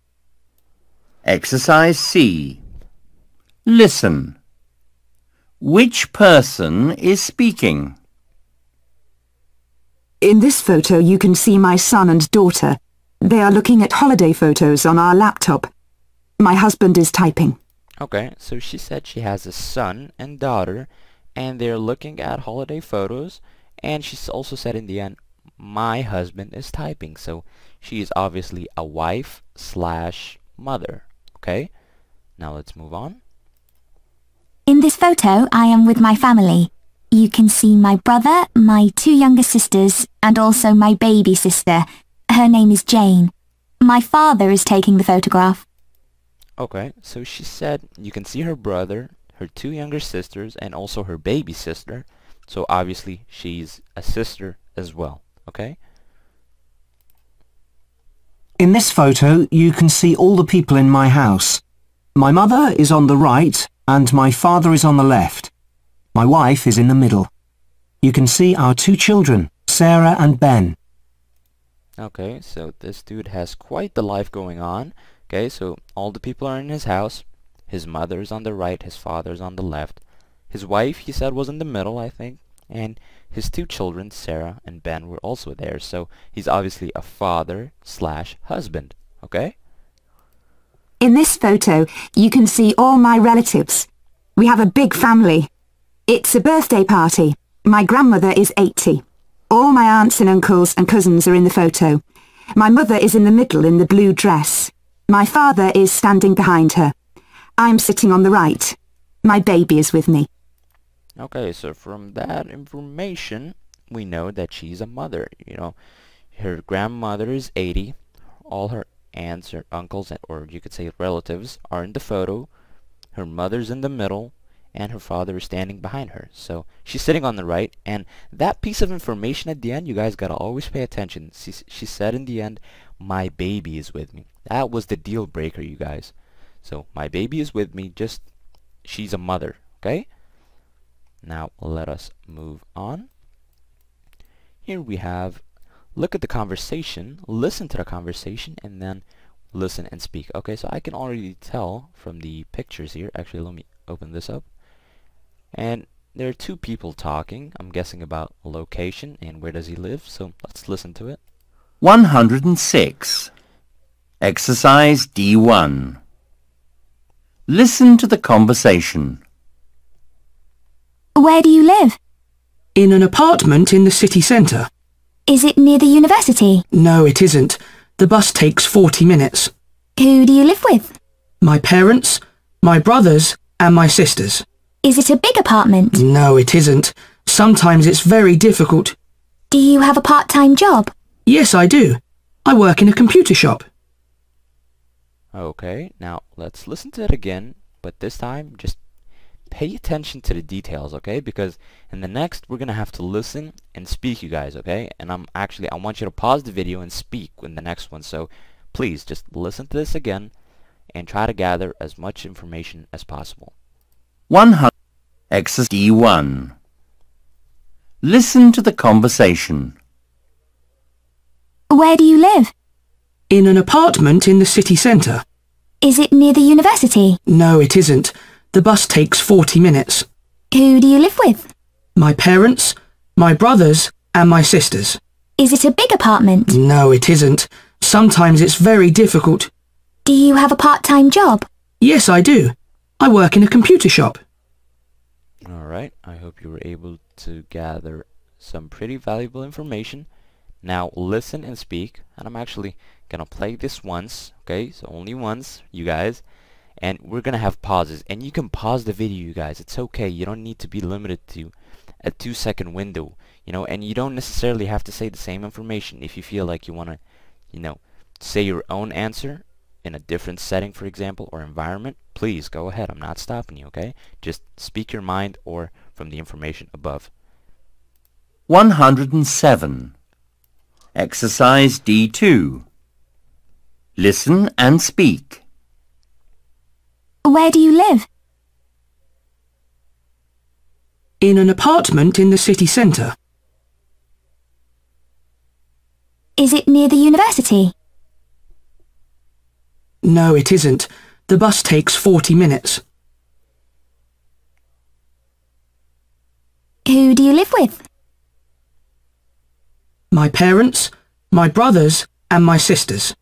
Exercise C. Listen. Which person is speaking? In this photo you can see my son and daughter. They are looking at holiday photos on our laptop. My husband is typing. Okay, so she said she has a son and daughter, and they're looking at holiday photos, and she's also said in the end, my husband is typing. So she is obviously a wife slash mother. Okay, now let's move on. In this photo, I am with my family. You can see my brother, my two younger sisters, and also my baby sister. Her name is Jane. My father is taking the photograph. Okay, so she said you can see her brother, her two younger sisters, and also her baby sister. So obviously she's a sister as well. Okay? In this photo, you can see all the people in my house. My mother is on the right and my father is on the left. My wife is in the middle. You can see our two children, Sarah and Ben. Okay, so this dude has quite the life going on. Okay, so all the people are in his house. His mother's on the right, his father's on the left. His wife, he said, was in the middle, I think. And his two children, Sarah and Ben, were also there. So he's obviously a father slash husband. Okay? In this photo, you can see all my relatives. We have a big family. It's a birthday party. My grandmother is 80. All my aunts and uncles and cousins are in the photo. My mother is in the middle in the blue dress. My father is standing behind her. I'm sitting on the right. My baby is with me. Okay, so from that information, we know that she's a mother. You know, her grandmother is 80. All her aunts or uncles, or you could say relatives, are in the photo. Her mother's in the middle, and her father is standing behind her. So she's sitting on the right, and that piece of information at the end, you guys gotta always pay attention. She, she said in the end, my baby is with me. That was the deal breaker, you guys. So my baby is with me, just she's a mother, okay? Now let us move on. Here we have look at the conversation, listen to the conversation, and then listen and speak. Okay, so I can already tell from the pictures here. Actually, let me open this up. And there are two people talking. I'm guessing about location and where does he live. So let's listen to it. 106. Exercise D1. Listen to the conversation. Where do you live? In an apartment in the city centre. Is it near the university? No, it isn't. The bus takes 40 minutes. Who do you live with? My parents, my brothers, and my sisters. Is it a big apartment? No, it isn't. Sometimes it's very difficult. Do you have a part-time job? Yes, I do. I work in a computer shop. Okay, now let's listen to it again, but this time just pay attention to the details, okay? Because in the next, we're gonna have to listen and speak, you guys, okay? And I'm actually, I want you to pause the video and speak in the next one. So please just listen to this again and try to gather as much information as possible. 100. Exercise D1. Listen to the conversation. Where do you live? In an apartment in the city centre. Is it near the university? No, it isn't. The bus takes 40 minutes. Who do you live with? My parents, my brothers, and my sisters. Is it a big apartment? No, it isn't. Sometimes it's very difficult. Do you have a part-time job? Yes, I do. I work in a computer shop. Alright, I hope you were able to gather some pretty valuable information. Now listen and speak, and I'm actually gonna play this once, okay, so only once, you guys, and we're gonna have pauses, and you can pause the video, you guys, it's okay, you don't need to be limited to a two second window, you know, and you don't necessarily have to say the same information if you feel like you wanna, you know, say your own answer in a different setting, for example, or environment, please go ahead, I'm not stopping you, okay, just speak your mind or from the information above. 107. Exercise D2. Listen and speak. Where do you live? In an apartment in the city centre. Is it near the university? No, it isn't. The bus takes 40 minutes. Who do you live with? My parents, my brothers, and my sisters.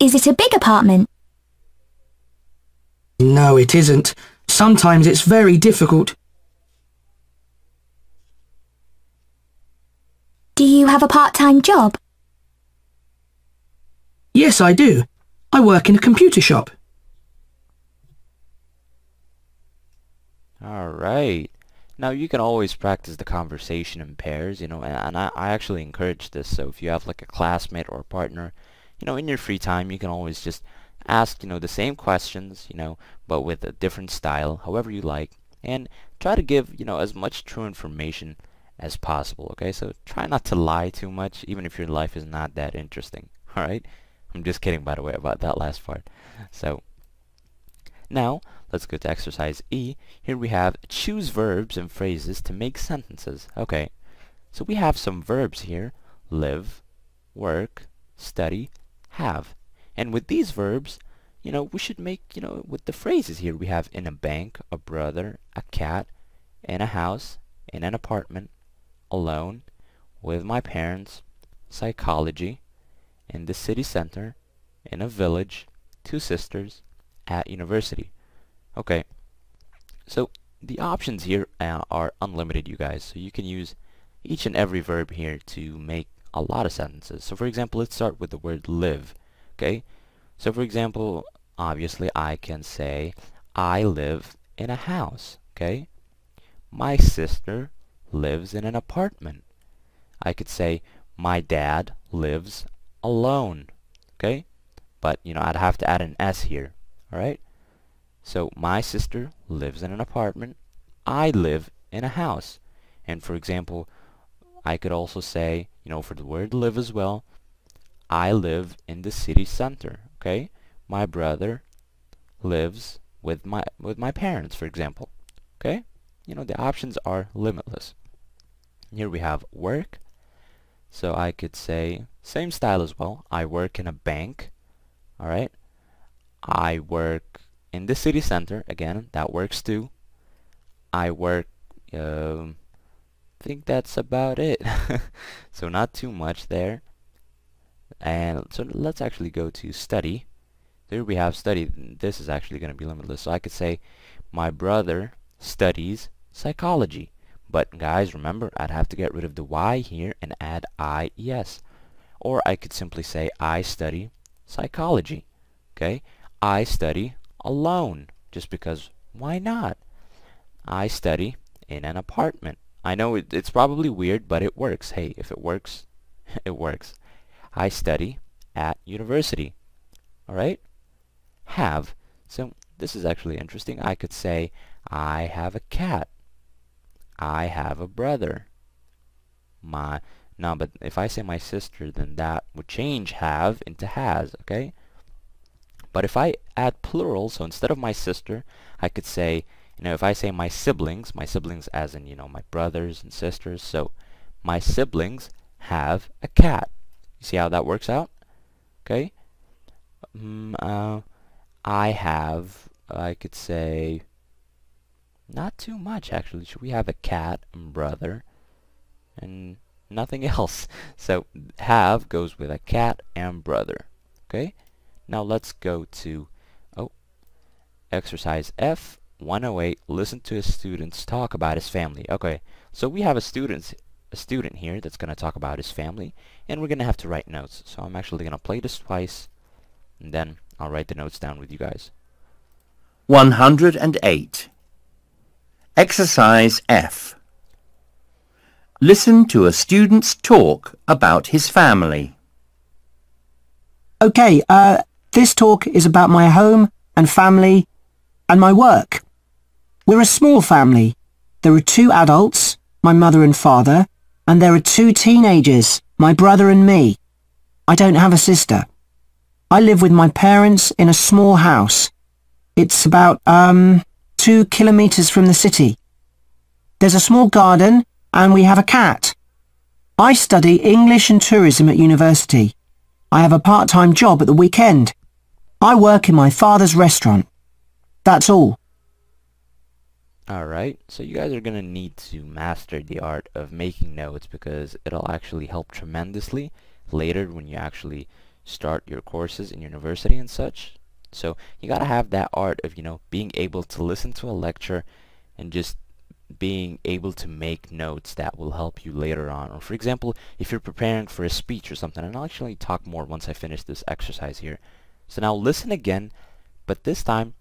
Is it a big apartment? No, it isn't. Sometimes it's very difficult. Do you have a part-time job? Yes, I do. I work in a computer shop. Alright. Now you can always practice the conversation in pairs, you know, and, and I, I actually encourage this. So if you have like a classmate or a partner, you know, in your free time, you can always just ask, you know, the same questions, you know, but with a different style, however you like, and try to give, you know, as much true information as possible, okay? So try not to lie too much, even if your life is not that interesting, alright? I'm just kidding, by the way, about that last part. So, now, let's go to exercise E. Here we have choose verbs and phrases to make sentences. Okay, so we have some verbs here. Live, work, study, have. And with these verbs, you know, we should make, you know, with the phrases here, we have in a bank, a brother, a cat, in a house, in an apartment, alone, with my parents, psychology, in the city center, in a village, two sisters, at university. Okay, so the options here uh, are unlimited, you guys. So you can use each and every verb here to make a lot of sentences. So for example, let's start with the word live. Okay, so for example, obviously I can say, I live in a house. Okay, my sister lives in an apartment. I could say, my dad lives alone. Okay, but you know, I'd have to add an S here. Alright? So my sister lives in an apartment. I live in a house. And for example, I could also say, you know, for the word live as well, I live in the city center. Okay? My brother lives with my with my parents, for example. Okay? You know, the options are limitless. Here we have work. So I could say, same style as well. I work in a bank. Alright? I work in the city center. Again, that works too. I work, um, think that's about it. so not too much there. And so let's actually go to study. There we have study. This is actually going to be limitless. So I could say, my brother studies psychology. But guys, remember, I'd have to get rid of the Y here and add IES. Or I could simply say, I study psychology. Okay? I study alone. Just because, why not? I study in an apartment. I know it, it's probably weird, but it works. Hey, if it works, it works. I study at university. Alright? Have. So, this is actually interesting. I could say, I have a cat. I have a brother. My, no, but if I say my sister, then that would change have into has, okay? But if I add plural, so instead of my sister, I could say, you know, if I say my siblings, my siblings as in, you know, my brothers and sisters, so my siblings have a cat. You see how that works out? Okay? Um, uh, I have, I could say, not too much actually. Should we have a cat and brother and nothing else? So have goes with a cat and brother. Okay? Now let's go to oh, exercise F 108. Listen to his students talk about his family. Okay, so we have a student, a student here that's going to talk about his family, and we're going to have to write notes. So I'm actually going to play this twice, and then I'll write the notes down with you guys. 108. Exercise F. Listen to a student's talk about his family. Okay, uh, this talk is about my home and family and my work. We're a small family. There are two adults, my mother and father, and there are two teenagers, my brother and me. I don't have a sister. I live with my parents in a small house. It's about, um, two kilometres from the city. There's a small garden and we have a cat. I study English and tourism at university. I have a part-time job at the weekend. I work in my father's restaurant. That's all. Alright, so you guys are going to need to master the art of making notes because it'll actually help tremendously later when you actually start your courses in university and such. So you gotta have that art of, you know, being able to listen to a lecture and just being able to make notes that will help you later on. Or for example, if you're preparing for a speech or something, and I'll actually talk more once I finish this exercise here. So now listen again, but this time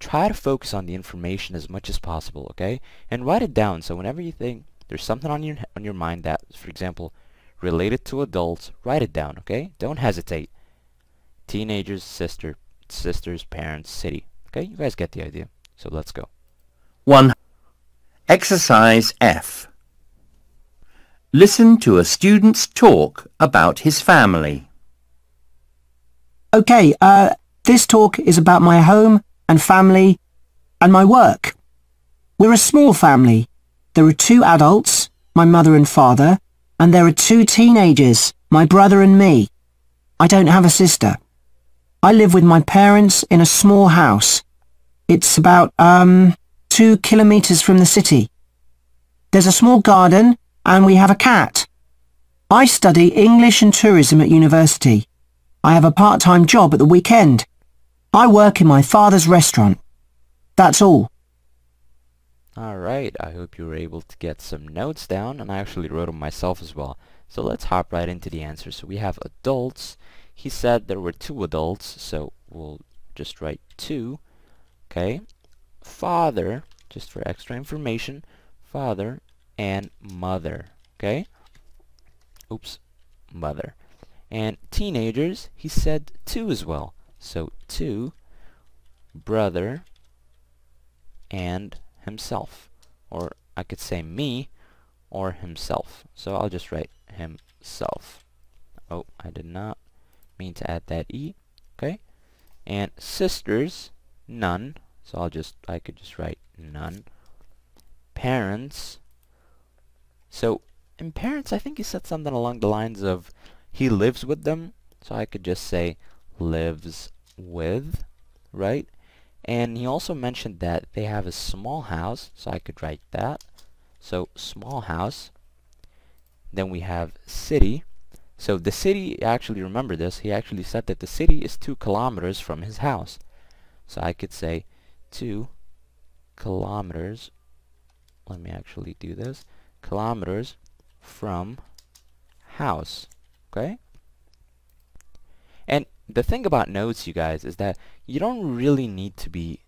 try to focus on the information as much as possible, okay? And write it down so whenever you think there's something on your on your mind that, for example, related to adults, write it down, okay? Don't hesitate. Teenagers, sister, sisters, parents, city. Okay, you guys get the idea. So let's go. 1. Exercise F. Listen to a student's talk about his family. Okay, uh, this talk is about my home and family and my work. We're a small family. There are two adults, my mother and father, and there are two teenagers, my brother and me. I don't have a sister. I live with my parents in a small house. It's about, um, two kilometres from the city. There's a small garden and we have a cat. I study English and tourism at university. I have a part-time job at the weekend. I work in my father's restaurant. That's all. Alright, I hope you were able to get some notes down, and I actually wrote them myself as well. So let's hop right into the answer. So we have adults. He said there were two adults, so we'll just write two. Okay. Father, just for extra information, father and mother. Okay. Oops, mother. And teenagers, he said two as well. So two, brother, and himself. Or I could say me or himself. So I'll just write himself. Oh, I did not mean to add that E. Okay. And sisters, none. So I'll just, I could just write none. Parents. So in parents, I think he said something along the lines of he lives with them. So I could just say lives with, right? And he also mentioned that they have a small house, so I could write that. So small house. Then we have city. So the city, actually remember this, he actually said that the city is two kilometers from his house. So I could say two kilometers, let me actually do this, kilometers from house, okay? And the thing about notes, you guys, is that you don't really need to be,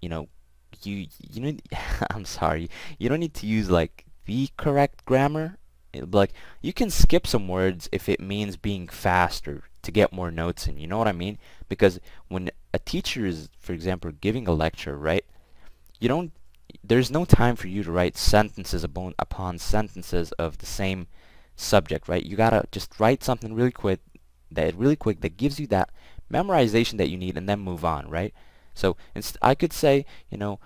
you know, you you know, I'm sorry, you don't need to use like the correct grammar. Like you can skip some words if it means being faster to get more notes in. You know what I mean? Because when a teacher is, for example, giving a lecture, right? You don't. There's no time for you to write sentences upon upon sentences of the same subject, right? You gotta just write something really quick, that really quick that gives you that memorization that you need and then move on, right? So I could say, you know,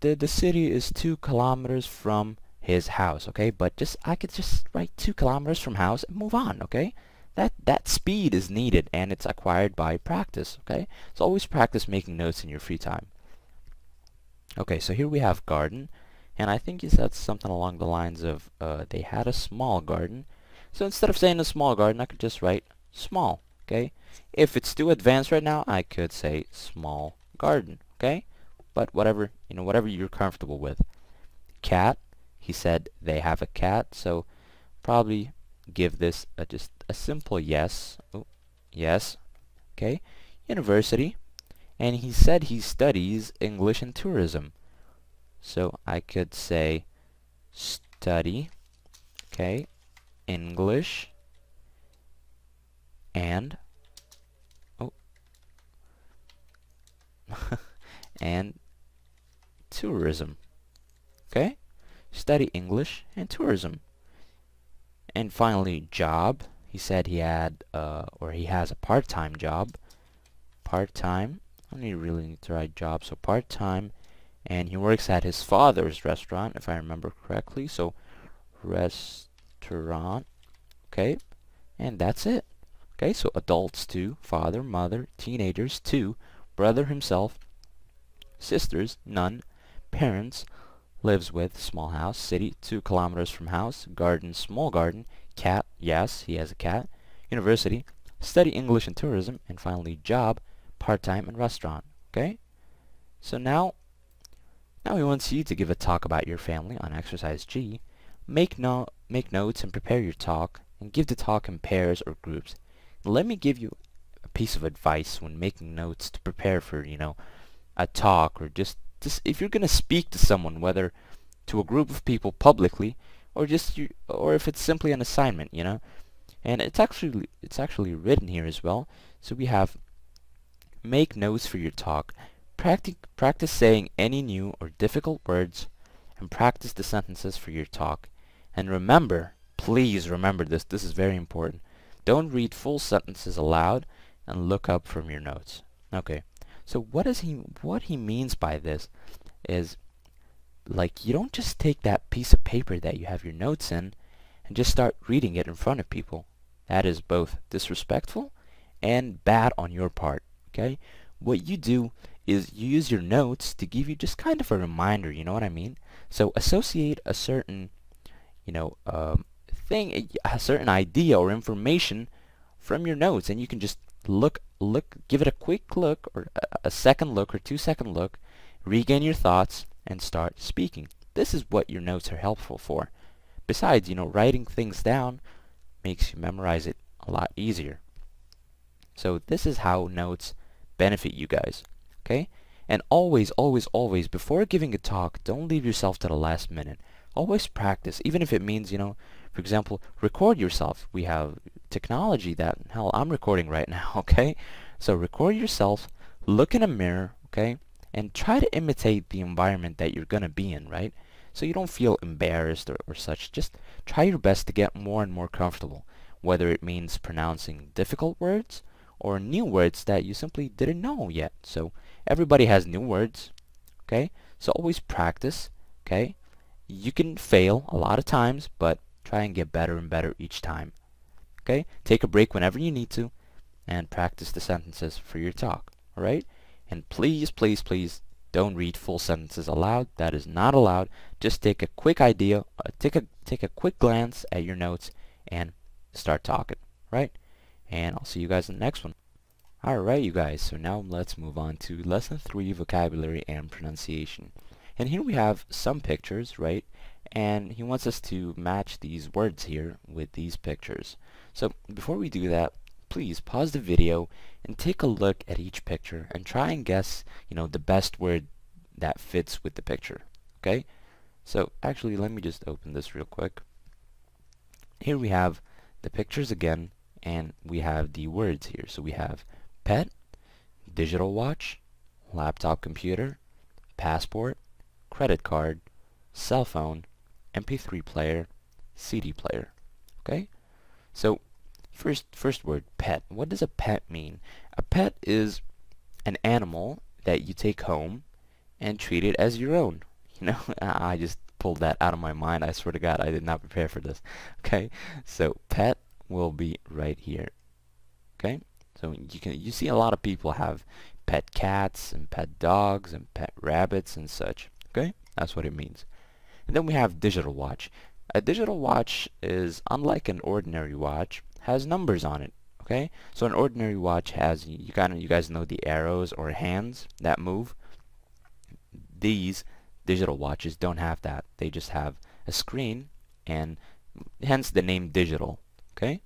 the the city is two kilometers from his house, okay? But just I could just write two kilometers from house and move on, okay? That that speed is needed and it's acquired by practice, okay? So always practice making notes in your free time. Okay, so here we have garden, and I think he said something along the lines of uh, they had a small garden. So instead of saying a small garden, I could just write small, okay? If it's too advanced right now, I could say small garden, okay? But whatever, you know, whatever you're comfortable with. Cat, he said they have a cat, so probably give this a, just a simple yes. Oh, yes, okay? University, and he said he studies English and tourism. So I could say study, okay, English and oh and tourism okay? Study English and tourism. And finally job. He said he had uh, or he has a part-time job. Part-time? I don't really need to write job. So part-time and he works at his father's restaurant if I remember correctly. So restaurant. Okay. And that's it. Okay, so adults two, father, mother, teenagers two, brother himself, sisters none, parents lives with small house, city two kilometers from house, garden small garden, cat yes he has a cat, university study English and tourism, and finally job part-time and restaurant. Okay, so now now he wants you to give a talk about your family on exercise G. Make no make notes and prepare your talk, and give the talk in pairs or groups let me give you a piece of advice when making notes to prepare for, you know, a talk or just, just if you're going to speak to someone, whether to a group of people publicly or just you, or if it's simply an assignment, you know. And it's actually it's actually written here as well. So we have make notes for your talk, practice, practice saying any new or difficult words, and practice the sentences for your talk. And remember, please remember this, this is very important. Don't read full sentences aloud and look up from your notes. Okay, so what is he, what he means by this is like you don't just take that piece of paper that you have your notes in and just start reading it in front of people. That is both disrespectful and bad on your part, okay? What you do is you use your notes to give you just kind of a reminder, you know what I mean? So associate a certain, you know, um, thing, a certain idea or information from your notes and you can just look, look, give it a quick look or a second look or two second look, regain your thoughts and start speaking. This is what your notes are helpful for. Besides, you know, writing things down makes you memorize it a lot easier. So this is how notes benefit you guys, okay? And always, always, always, before giving a talk, don't leave yourself to the last minute. Always practice, even if it means, you know, for example, record yourself. We have technology that, hell, I'm recording right now, okay? So record yourself, look in a mirror, okay? And try to imitate the environment that you're going to be in, right? So you don't feel embarrassed or, or such. Just try your best to get more and more comfortable, whether it means pronouncing difficult words or new words that you simply didn't know yet. So everybody has new words, okay? So always practice, okay? You can fail a lot of times, but try and get better and better each time. Okay? Take a break whenever you need to and practice the sentences for your talk, alright? And please, please, please don't read full sentences aloud. That is not allowed. Just take a quick idea, uh, take a take a quick glance at your notes and start talking, right? And I'll see you guys in the next one. Alright you guys, so now let's move on to lesson 3 vocabulary and pronunciation. And here we have some pictures, right? And he wants us to match these words here with these pictures. So before we do that, please pause the video and take a look at each picture and try and guess, you know, the best word that fits with the picture. Okay? So actually, let me just open this real quick. Here we have the pictures again, and we have the words here. So we have pet, digital watch, laptop computer, passport, credit card, cell phone, MP3 player, CD player. Okay? So First, first word, pet. What does a pet mean? A pet is an animal that you take home and treat it as your own. You know, I just pulled that out of my mind. I swear to God, I did not prepare for this. Okay, so pet will be right here. Okay, so you can you see a lot of people have pet cats and pet dogs and pet rabbits and such. Okay, that's what it means. And then we have digital watch. A digital watch is unlike an ordinary watch has numbers on it. Okay, so an ordinary watch has you kind of you guys know the arrows or hands that move. These digital watches don't have that. They just have a screen and hence the name digital. Okay,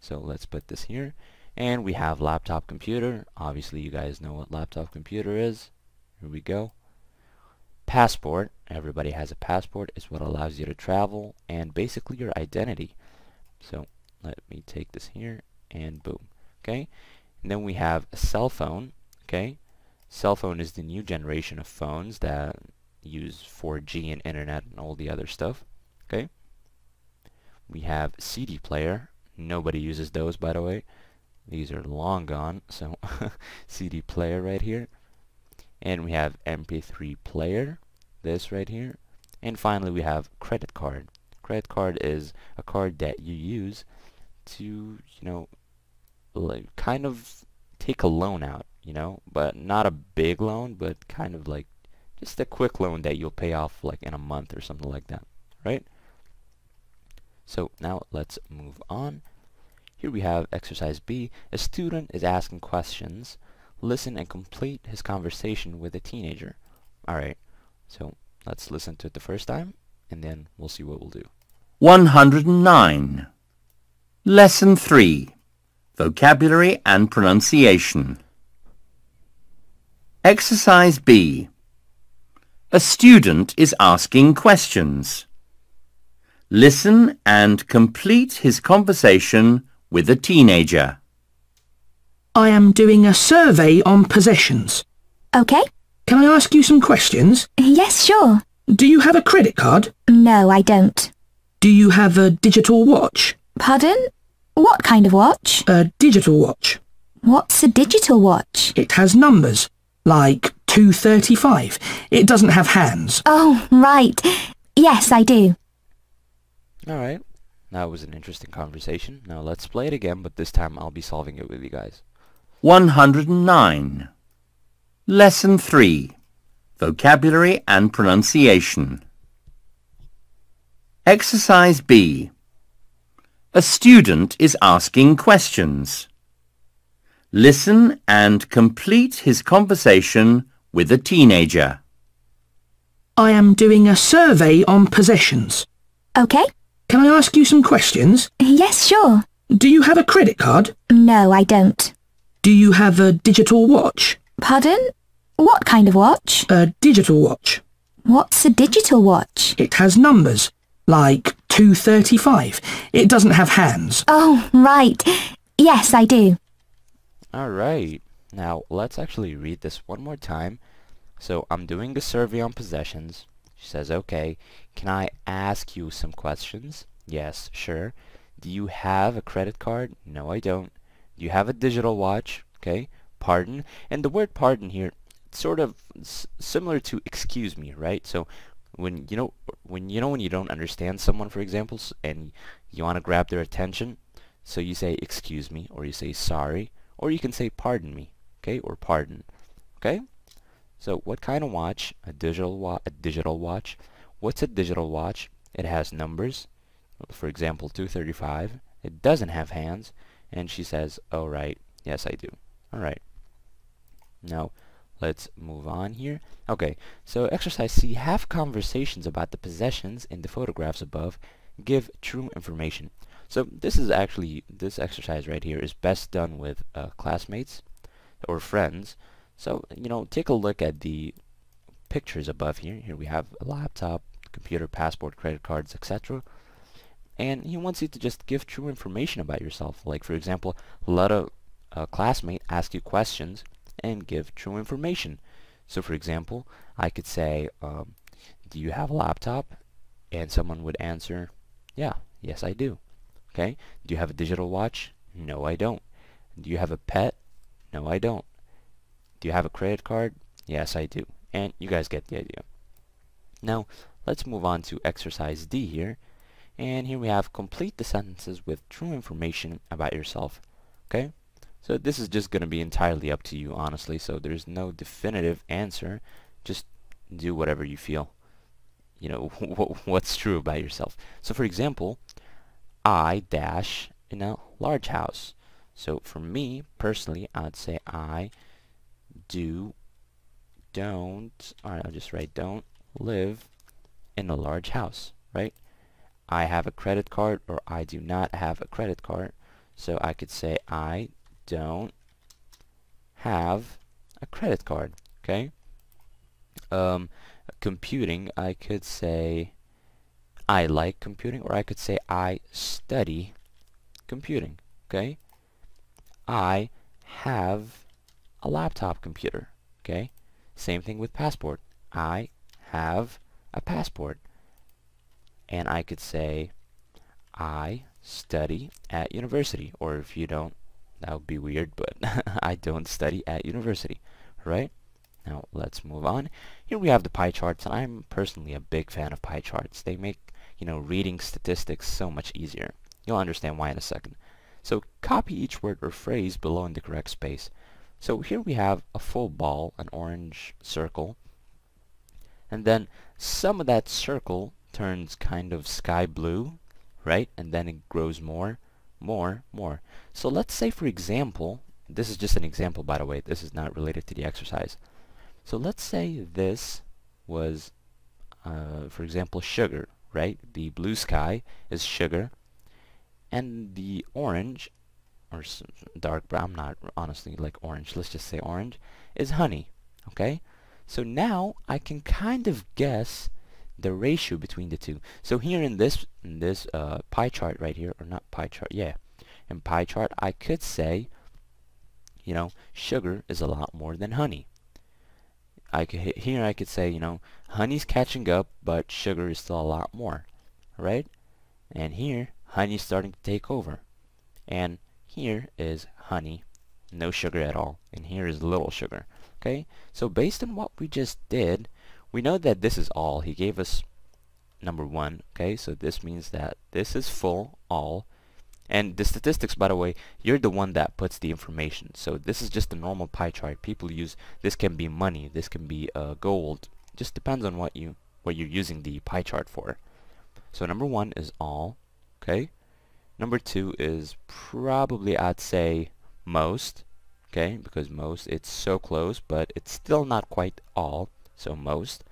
so let's put this here. And we have laptop computer. Obviously you guys know what laptop computer is. Here we go. Passport. Everybody has a passport. It's what allows you to travel and basically your identity. So let me take this here and boom okay and then we have a cell phone okay cell phone is the new generation of phones that use 4G and internet and all the other stuff okay we have CD player nobody uses those by the way these are long gone so CD player right here and we have MP3 player this right here and finally we have credit card credit card is a card that you use to, you know, like kind of take a loan out, you know, but not a big loan, but kind of like just a quick loan that you'll pay off like in a month or something like that, right? So now let's move on. Here we have exercise B. A student is asking questions. Listen and complete his conversation with a teenager. Alright, so let's listen to it the first time, and then we'll see what we'll do. 109. Lesson 3 Vocabulary and Pronunciation Exercise B A student is asking questions. Listen and complete his conversation with a teenager. I am doing a survey on possessions. Okay. Can I ask you some questions? Yes, sure. Do you have a credit card? No, I don't. Do you have a digital watch? Pardon? What kind of watch? A digital watch. What's a digital watch? It has numbers, like 235. It doesn't have hands. Oh, right. Yes, I do. Alright, that was an interesting conversation. Now let's play it again, but this time I'll be solving it with you guys. 109. Lesson 3. Vocabulary and Pronunciation. Exercise B. A student is asking questions. Listen and complete his conversation with a teenager. I am doing a survey on possessions. Okay. Can I ask you some questions? Yes, sure. Do you have a credit card? No, I don't. Do you have a digital watch? Pardon? What kind of watch? A digital watch. What's a digital watch? It has numbers, like 235. It doesn't have hands. Oh, right. Yes, I do. Alright, now let's actually read this one more time. So I'm doing a survey on possessions. She says, okay, can I ask you some questions? Yes, sure. Do you have a credit card? No, I don't. Do you have a digital watch? Okay, pardon. And the word pardon here, it's sort of similar to excuse me, right? So when you know when you know when you don't understand someone, for example, and you want to grab their attention, so you say excuse me, or you say sorry, or you can say pardon me, okay, or pardon, okay? So what kind of watch? A digital wa a digital watch. What's a digital watch? It has numbers. For example, 235. It doesn't have hands. And she says, "Oh right, yes I do." All right. Now, let's move on here. Okay, so exercise C, have conversations about the possessions in the photographs above. Give true information. So this is actually, this exercise right here is best done with uh, classmates or friends. So, you know, take a look at the pictures above here. Here we have a laptop, computer, passport, credit cards, etc. And he wants you to just give true information about yourself. Like, for example, let a, a classmate ask you questions and give true information. So, for example, I could say, um, do you have a laptop? And someone would answer, yeah, yes I do. Okay, do you have a digital watch? No, I don't. Do you have a pet? No, I don't. Do you have a credit card? Yes, I do. And you guys get the idea. Now, let's move on to exercise D here. And here we have complete the sentences with true information about yourself. Okay? So this is just going to be entirely up to you, honestly. So there's no definitive answer. Just do whatever you feel. You know, what's true about yourself. So for example, I dash in a large house. So for me, personally, I'd say I do, don't, alright, I'll just write don't live in a large house, right? I have a credit card or I do not have a credit card. So I could say I don't have a credit card, okay? Um, computing, I could say I like computing or I could say I study computing, okay? I have a laptop computer, okay? Same thing with passport. I have a passport. And I could say I study at university or if you don't that would be weird but I don't study at university right now let's move on here we have the pie charts and I'm personally a big fan of pie charts they make you know reading statistics so much easier you'll understand why in a second so copy each word or phrase below in the correct space so here we have a full ball an orange circle and then some of that circle turns kind of sky blue right and then it grows more more, more. So let's say for example, this is just an example by the way, this is not related to the exercise. So let's say this was, uh, for example, sugar, right? The blue sky is sugar, and the orange, or dark brown, not honestly like orange, let's just say orange, is honey, okay? So now I can kind of guess the ratio between the two. So here in this in this uh, pie chart right here, or not pie chart, yeah, in pie chart, I could say you know, sugar is a lot more than honey. I could here I could say, you know, honey's catching up, but sugar is still a lot more, right? And here, honey's starting to take over. And here is honey, no sugar at all. And here is little sugar, okay? So based on what we just did, we know that this is all. He gave us number one, okay? So this means that this is full, all, and the statistics, by the way, you're the one that puts the information. So this is just a normal pie chart. People use this can be money, this can be uh, gold. Just depends on what you what you're using the pie chart for. So number one is all, okay. Number two is probably I'd say most, okay, because most it's so close, but it's still not quite all. So most.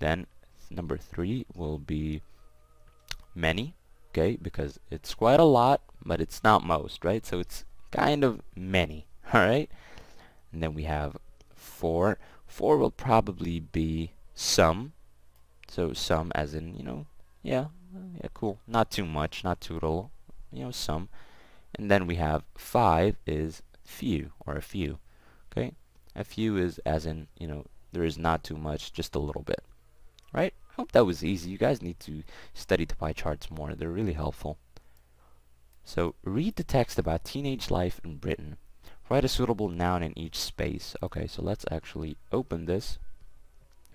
Then number three will be many, okay, because it's quite a lot, but it's not most, right? So it's kind of many, all right? And then we have 4. 4 will probably be some. So some as in, you know, yeah, yeah, cool. Not too much, not too little, you know, some. And then we have 5 is few, or a few, okay? A few is as in, you know, there is not too much, just a little bit, right? I hope that was easy. You guys need to study the pie charts more. They're really helpful. So read the text about teenage life in Britain. Write a suitable noun in each space. Okay, so let's actually open this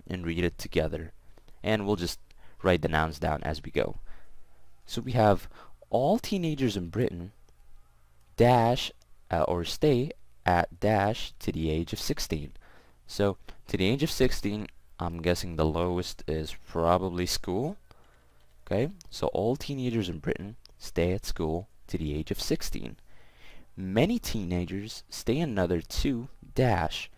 and read it together. And we'll just write the nouns down as we go. So we have all teenagers in Britain dash uh, or stay at dash to the age of 16. So to the age of 16 I'm guessing the lowest is probably school. Okay, so all teenagers in Britain stay at school to the age of 16. Many teenagers stay another two dash.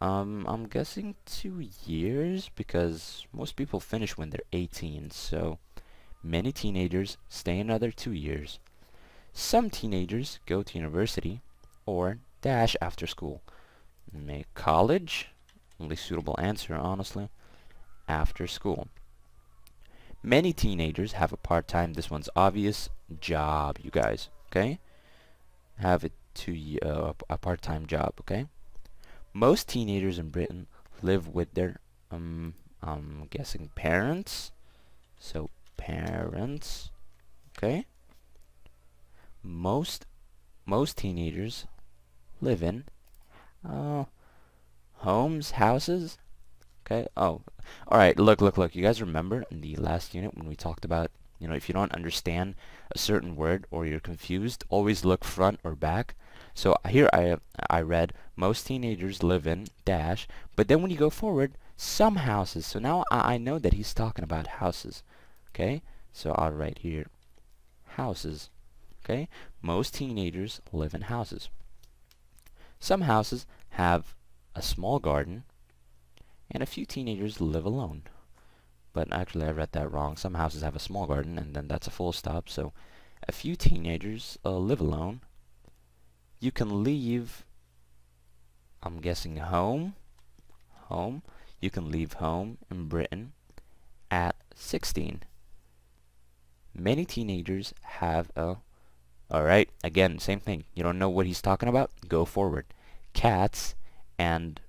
Um, I'm guessing two years because most people finish when they're 18. So many teenagers stay another two years. Some teenagers go to university or dash after school. Make college only suitable answer, honestly. After school. Many teenagers have a part-time, this one's obvious, job, you guys, okay? Have to uh, a part-time job, okay? Most teenagers in Britain live with their, um, I'm guessing parents. So, parents, okay? Most, most teenagers live in, uh, homes, houses. Okay. Oh, all right. Look, look, look. You guys remember in the last unit when we talked about, you know, if you don't understand a certain word or you're confused, always look front or back. So here I I read most teenagers live in dash, but then when you go forward, some houses. So now I, I know that he's talking about houses. Okay. So I'll write here houses. Okay. Most teenagers live in houses. Some houses have a small garden, and a few teenagers live alone. But actually I read that wrong. Some houses have a small garden and then that's a full stop. So a few teenagers uh, live alone. You can leave, I'm guessing home, home. You can leave home in Britain at 16. Many teenagers have a, alright, again, same thing. You don't know what he's talking about? Go forward. Cats and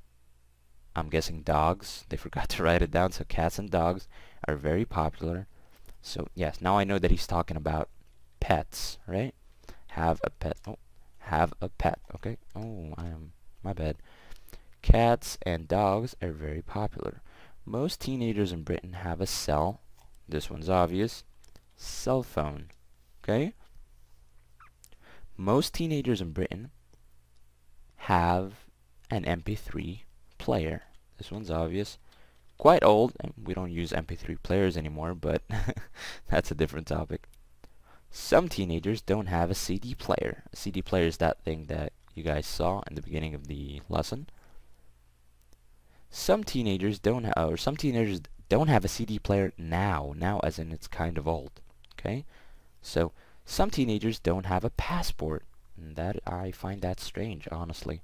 I'm guessing dogs. They forgot to write it down, so cats and dogs are very popular. So yes, now I know that he's talking about pets, right? Have a pet. Oh, have a pet. Okay. Oh, I am my bad. Cats and dogs are very popular. Most teenagers in Britain have a cell. This one's obvious. Cell phone. Okay. Most teenagers in Britain have an MP3 player. This one's obvious. Quite old, and we don't use MP3 players anymore, but that's a different topic. Some teenagers don't have a CD player. A CD player is that thing that you guys saw in the beginning of the lesson. Some teenagers don't have, or some teenagers don't have a CD player now. Now as in it's kind of old. Okay? So, some teenagers don't have a passport. And that, I find that strange, honestly.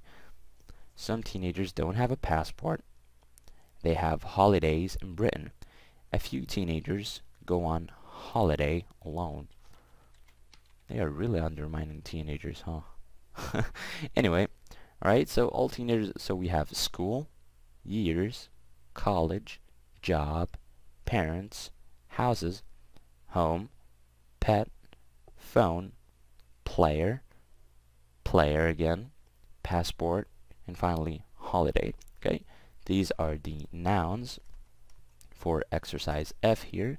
Some teenagers don't have a passport. They have holidays in Britain. A few teenagers go on holiday alone. They are really undermining teenagers, huh? anyway, Alright, so all teenagers, so we have school, years, college, job, parents, houses, home, pet, phone, player, player again, passport, and finally holiday. Okay, these are the nouns for exercise F here.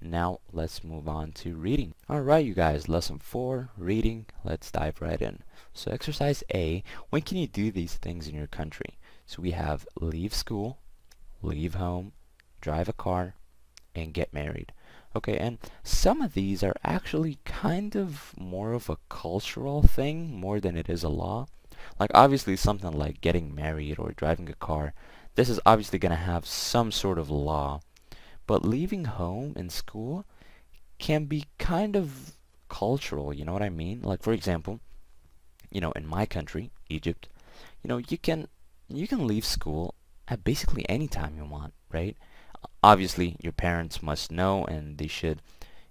Now let's move on to reading. Alright you guys, lesson 4, reading. Let's dive right in. So exercise A, when can you do these things in your country? So we have leave school, leave home, drive a car, and get married. Okay, and some of these are actually kind of more of a cultural thing more than it is a law. Like obviously something like getting married or driving a car, this is obviously going to have some sort of law. But leaving home in school can be kind of cultural, you know what I mean? Like for example, you know, in my country, Egypt, you know, you can you can leave school at basically any time you want, right? Obviously your parents must know and they should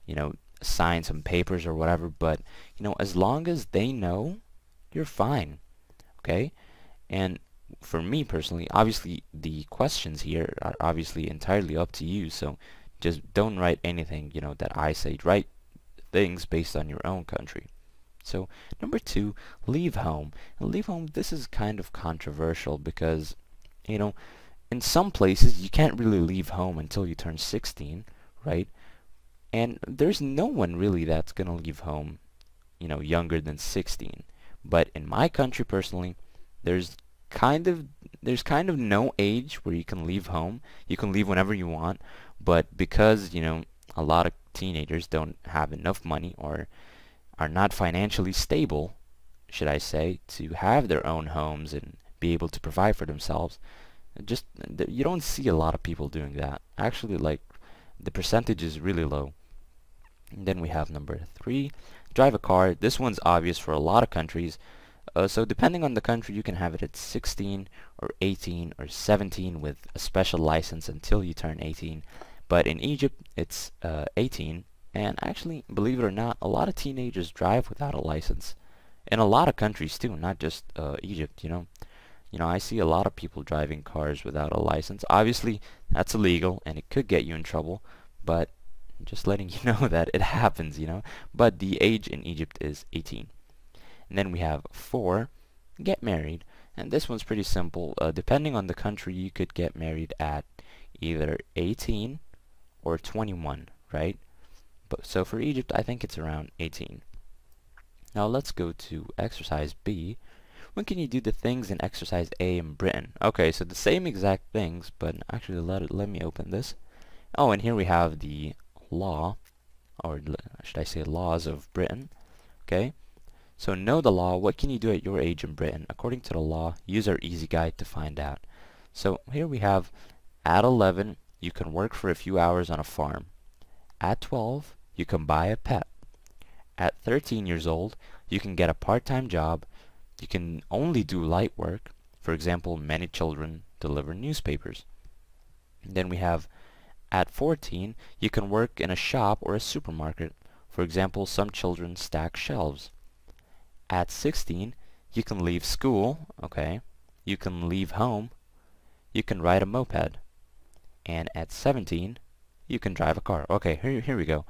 you know sign some papers or whatever but you know as long as they know you're fine okay? And for me personally obviously the questions here are obviously entirely up to you so just don't write anything you know that I say. Write things based on your own country. So number two leave home. Leave home. This is kind of controversial because you know in some places you can't really leave home until you turn 16, right? And there's no one really that's going to leave home, you know, younger than 16. But in my country personally, there's kind of there's kind of no age where you can leave home. You can leave whenever you want, but because, you know, a lot of teenagers don't have enough money or are not financially stable, should I say, to have their own homes and be able to provide for themselves, just you don't see a lot of people doing that. Actually like the percentage is really low. And then we have number three drive a car. This one's obvious for a lot of countries. Uh, so depending on the country you can have it at 16 or 18 or 17 with a special license until you turn 18 but in Egypt it's uh, 18 and actually believe it or not a lot of teenagers drive without a license. In a lot of countries too not just uh, Egypt you know you know, I see a lot of people driving cars without a license. Obviously, that's illegal and it could get you in trouble, but just letting you know that it happens, you know. But the age in Egypt is 18. And then we have 4, get married. And this one's pretty simple. Uh, depending on the country, you could get married at either 18 or 21, right? But So for Egypt, I think it's around 18. Now let's go to exercise B, when can you do the things in exercise A in Britain? Okay, so the same exact things, but actually let, it, let me open this. Oh, and here we have the law, or should I say laws of Britain. Okay, so know the law. What can you do at your age in Britain? According to the law, use our easy guide to find out. So here we have, at 11, you can work for a few hours on a farm. At 12, you can buy a pet. At 13 years old, you can get a part-time job you can only do light work. For example, many children deliver newspapers. And then we have at 14, you can work in a shop or a supermarket. For example, some children stack shelves. At 16, you can leave school, okay. You can leave home. You can ride a moped. And at 17, you can drive a car. Okay, here, here we go.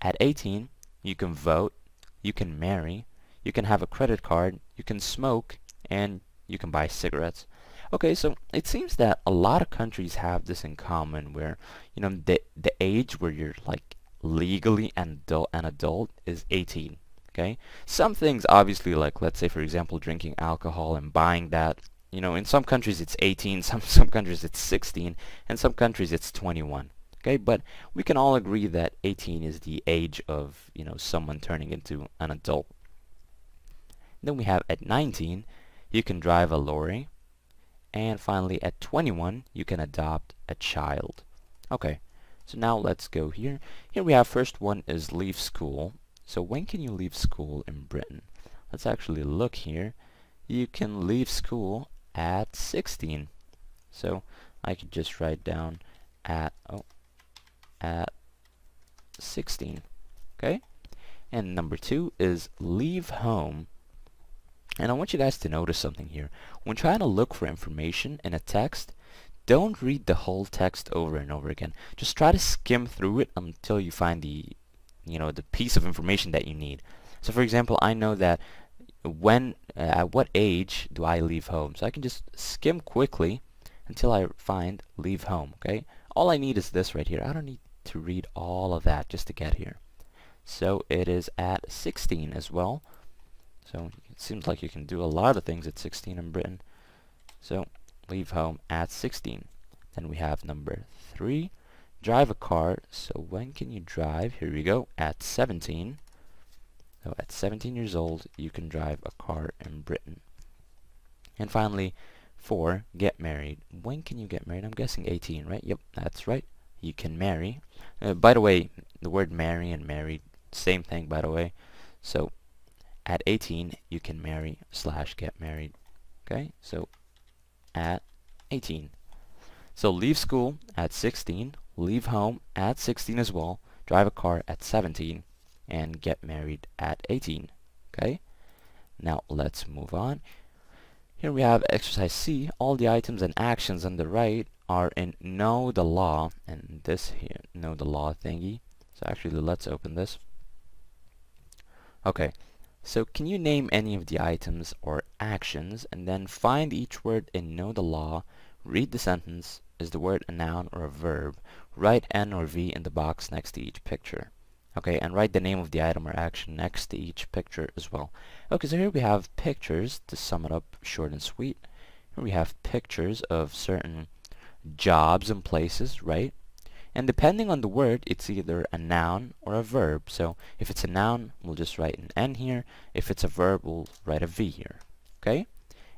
At 18, you can vote, you can marry, you can have a credit card, you can smoke, and you can buy cigarettes. Okay, so it seems that a lot of countries have this in common where, you know, the, the age where you're like legally an adult, an adult is 18. Okay, some things obviously like let's say for example drinking alcohol and buying that you know in some countries it's 18 some some countries it's 16 and some countries it's 21 okay but we can all agree that 18 is the age of you know someone turning into an adult then we have at 19, you can drive a lorry. And finally at 21, you can adopt a child. Okay, so now let's go here. Here we have first one is leave school. So when can you leave school in Britain? Let's actually look here. You can leave school at 16. So I could just write down at oh at 16. Okay? And number two is leave home And I want you guys to notice something here. When trying to look for information in a text, don't read the whole text over and over again. Just try to skim through it until you find the, you know, the piece of information that you need. So for example, I know that when, uh, at what age do I leave home? So I can just skim quickly until I find leave home, okay? All I need is this right here. I don't need to read all of that just to get here. So it is at 16 as well. So seems like you can do a lot of things at 16 in Britain. So leave home at 16. Then we have number 3, drive a car. So when can you drive? Here we go, at 17. So at 17 years old, you can drive a car in Britain. And finally, 4, get married. When can you get married? I'm guessing 18, right? Yep, that's right. You can marry. Uh, by the way, the word marry and married, same thing by the way. So at 18, you can marry slash get married. Okay, so at 18. So leave school at 16, leave home at 16 as well, drive a car at 17, and get married at 18. Okay? Now let's move on. Here we have exercise C. All the items and actions on the right are in know the law, and this here, know the law thingy. So actually, let's open this. Okay, so can you name any of the items or actions and then find each word in know the law, read the sentence, is the word a noun or a verb, write N or V in the box next to each picture. Okay, and write the name of the item or action next to each picture as well. Okay, so here we have pictures, to sum it up short and sweet. Here we have pictures of certain jobs and places, right? And depending on the word, it's either a noun or a verb. So if it's a noun, we'll just write an N here. If it's a verb, we'll write a V here. Okay?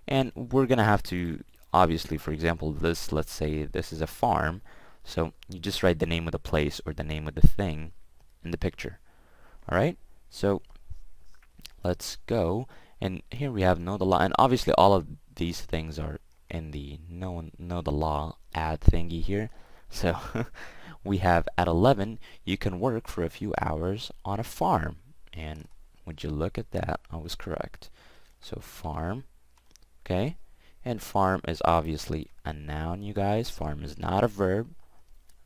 And we're going to have to, obviously, for example, this, let's say this is a farm. So you just write the name of the place or the name of the thing in the picture. Alright? So let's go. And here we have know the law. And obviously all of these things are in the know, know the law add thingy here. So we have at 11, you can work for a few hours on a farm. And would you look at that, I was correct. So farm, okay? And farm is obviously a noun, you guys. Farm is not a verb,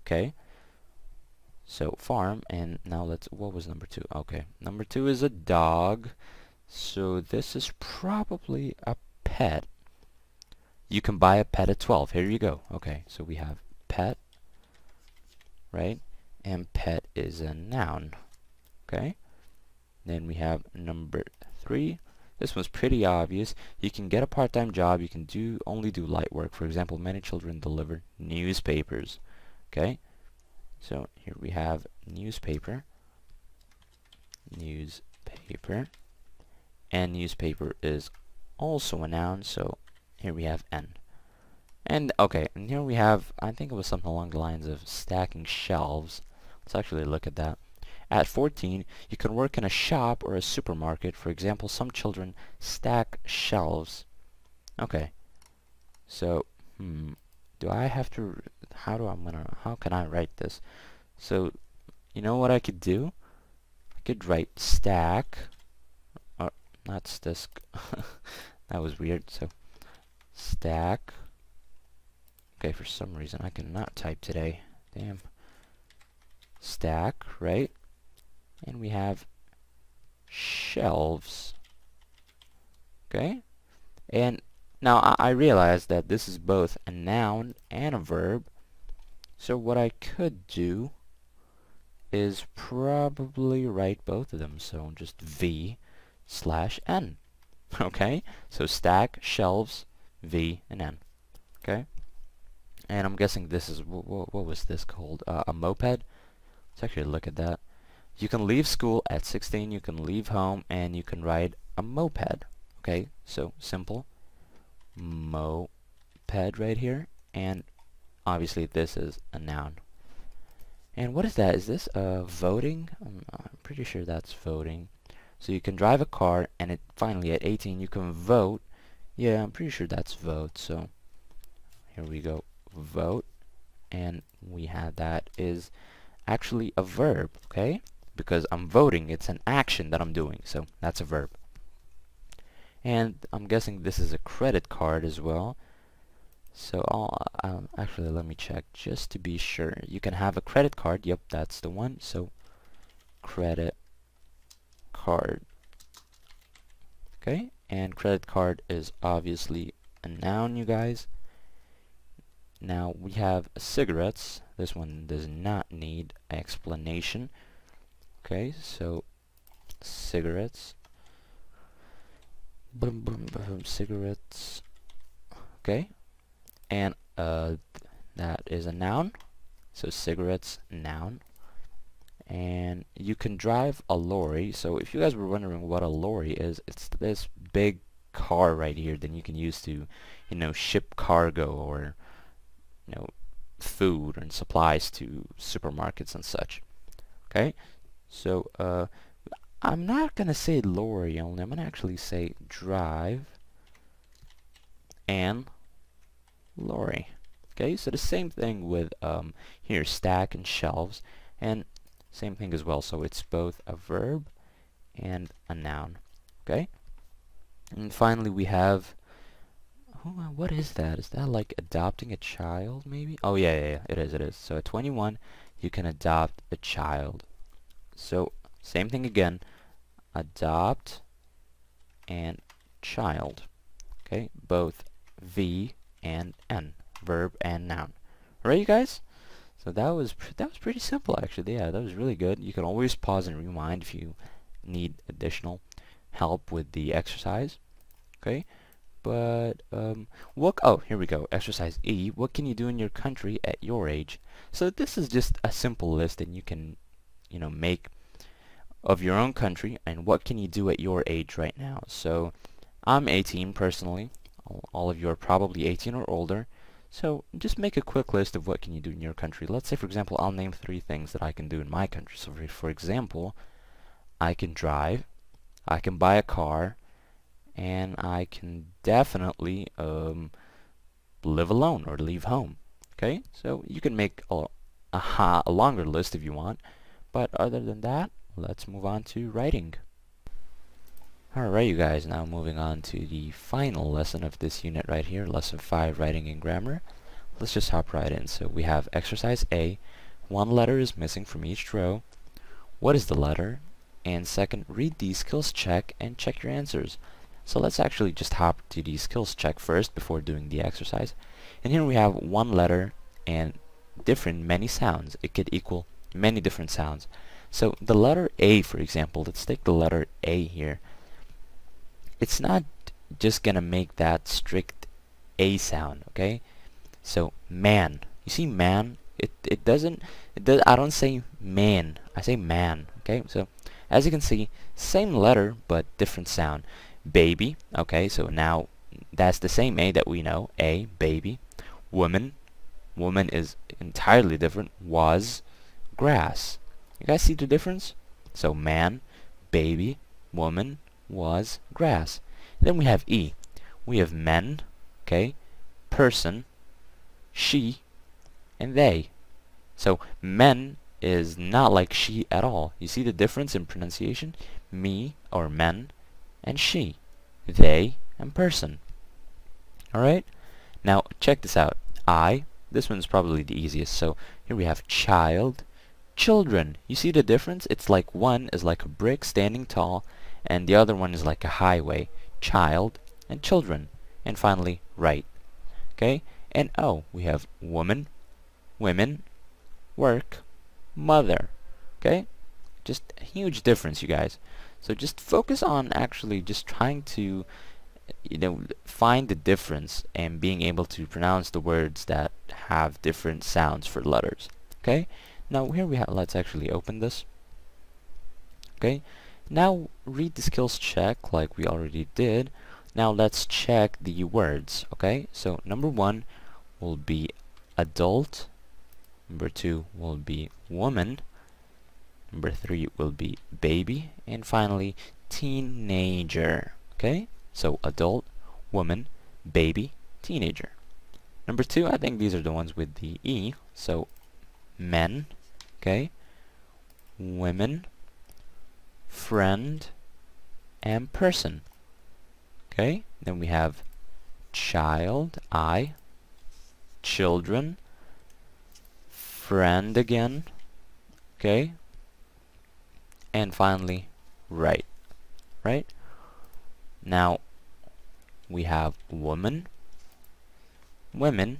okay? So farm, and now let's, what was number two? Okay, number two is a dog. So this is probably a pet. You can buy a pet at 12. Here you go. Okay, so we have pet, right? And pet is a noun. Okay? Then we have number three. This one's pretty obvious. You can get a part-time job. You can do only do light work. For example, many children deliver newspapers. Okay? So here we have newspaper. Newspaper. And newspaper is also a noun, so here we have N. And, okay, and here we have, I think it was something along the lines of stacking shelves. Let's actually look at that. At 14, you can work in a shop or a supermarket. For example, some children stack shelves. Okay. So, hmm, do I have to, how do I'm gonna, how can I write this? So, you know what I could do? I could write stack, or, not this, that was weird, so, stack, Okay, for some reason I cannot type today. Damn. Stack, right? And we have shelves. Okay? And now I, I realize that this is both a noun and a verb. So what I could do is probably write both of them. So just V slash N. Okay? So stack, shelves, V, and N. Okay? And I'm guessing this is, what, what was this called? Uh, a moped? Let's actually look at that. You can leave school at 16, you can leave home, and you can ride a moped. Okay, so simple. Moped right here. And obviously this is a noun. And what is that? Is this uh, voting? I'm, I'm pretty sure that's voting. So you can drive a car, and it finally at 18 you can vote. Yeah, I'm pretty sure that's vote. So here we go vote and we have that is actually a verb okay? Because I'm voting it's an action that I'm doing so that's a verb. And I'm guessing this is a credit card as well. So I'll, um, actually let me check just to be sure. You can have a credit card yep that's the one so credit card. Okay and credit card is obviously a noun you guys now we have cigarettes. This one does not need explanation. Okay so cigarettes. Boom boom boom cigarettes. Okay and uh that is a noun. So cigarettes noun. And you can drive a lorry. So if you guys were wondering what a lorry is it's this big car right here that you can use to you know ship cargo or you know food and supplies to supermarkets and such. Okay? So uh I'm not gonna say lorry only I'm gonna actually say drive and lorry. Okay? So the same thing with um here stack and shelves and same thing as well. So it's both a verb and a noun. Okay? And finally we have what is that? Is that like adopting a child maybe? Oh yeah, yeah yeah. It is it is. So at 21 you can adopt a child. So same thing again. Adopt and child. Okay both V and N verb and noun. Alright you guys? So that was that was pretty simple actually. Yeah that was really good. You can always pause and rewind if you need additional help with the exercise. Okay but um, what oh here we go exercise E what can you do in your country at your age? So this is just a simple list and you can you know make of your own country and what can you do at your age right now. So I'm 18 personally all of you are probably 18 or older. So just make a quick list of what can you do in your country. Let's say for example I'll name three things that I can do in my country. So for, for example I can drive I can buy a car and I can definitely um, live alone or leave home. Okay, so you can make a, a, a longer list if you want, but other than that, let's move on to writing. Alright you guys, now moving on to the final lesson of this unit right here, lesson 5, writing and grammar. Let's just hop right in. So we have exercise A, one letter is missing from each row. What is the letter? And second, read the skills check and check your answers. So let's actually just hop to the skills check first before doing the exercise. And here we have one letter and different many sounds. It could equal many different sounds. So the letter A, for example, let's take the letter A here. It's not just gonna make that strict A sound, okay? So man, you see man? It it doesn't. It does. I don't say man. I say man. Okay. So as you can see, same letter but different sound baby okay? So now that's the same A that we know A baby. Woman woman is entirely different was grass. You guys see the difference? So man baby woman was grass. Then we have E. We have men okay? Person she and they. So men is not like she at all. You see the difference in pronunciation? Me or men and she, they, and person. Alright? Now, check this out. I, this one's probably the easiest. So, here we have child, children. You see the difference? It's like one is like a brick standing tall, and the other one is like a highway. Child and children. And finally, right. Okay? And oh, we have woman, women, work, mother. Okay? Just a huge difference, you guys. So just focus on actually just trying to you know find the difference and being able to pronounce the words that have different sounds for letters. Okay? Now here we have let's actually open this. Okay? Now read the skills check like we already did. Now let's check the words, okay? So number one will be adult, number two will be woman, Number three will be baby. And finally, teenager. Okay? So adult, woman, baby, teenager. Number two, I think these are the ones with the E. So men, okay? Women, friend, and person. Okay, then we have child, I, children, friend again, okay, and finally right, right? Now we have woman, women,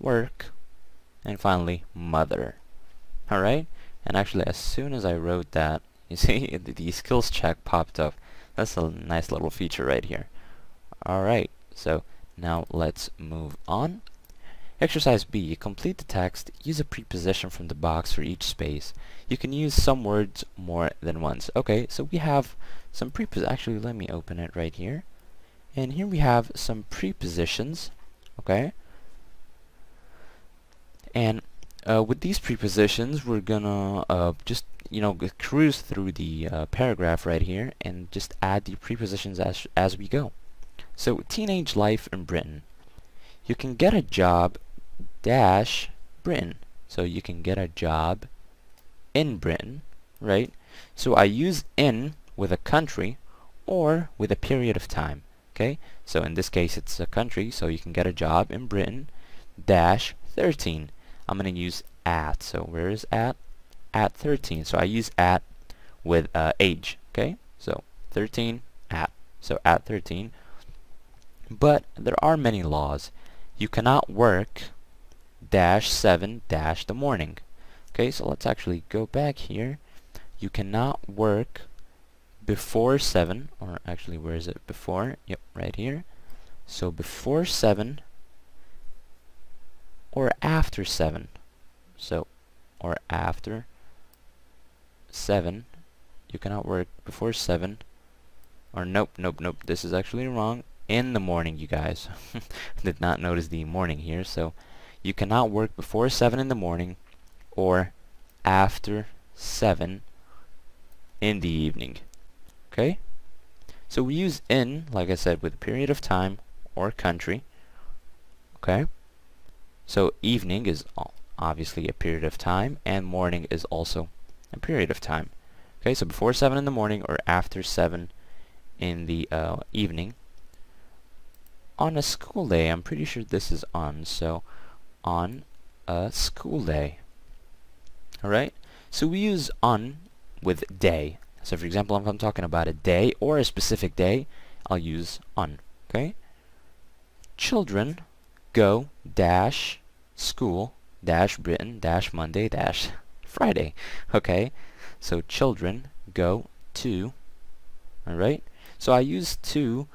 work, and finally mother. Alright? And actually as soon as I wrote that, you see the skills check popped up. That's a nice little feature right here. Alright, so now let's move on. Exercise B. Complete the text. Use a preposition from the box for each space. You can use some words more than once. Okay, so we have some prepositions. Actually, let me open it right here. And here we have some prepositions. Okay. And uh, with these prepositions, we're gonna uh, just you know cruise through the uh, paragraph right here and just add the prepositions as as we go. So teenage life in Britain. You can get a job dash Britain. So you can get a job in Britain, right? So I use in with a country or with a period of time. Okay, so in this case it's a country, so you can get a job in Britain dash 13. I'm going to use at. So where is at? At 13. So I use at with uh, age. Okay, so 13 at. So at 13 but there are many laws. You cannot work dash 7 dash the morning. Okay, so let's actually go back here. You cannot work before 7, or actually where is it? Before, yep, right here. So before 7 or after 7. So, or after 7. You cannot work before 7. Or nope, nope, nope. This is actually wrong in the morning, you guys. Did not notice the morning here, so you cannot work before 7 in the morning or after 7 in the evening. Okay? So we use in, like I said, with a period of time or country. Okay? So evening is obviously a period of time, and morning is also a period of time. Okay, so before 7 in the morning or after 7 in the uh, evening on a school day. I'm pretty sure this is on, so on a school day. Alright? So we use on with day. So for example, if I'm talking about a day or a specific day, I'll use on. Okay? Children go dash school dash Britain dash Monday dash Friday. Okay? So children go to alright? So I use to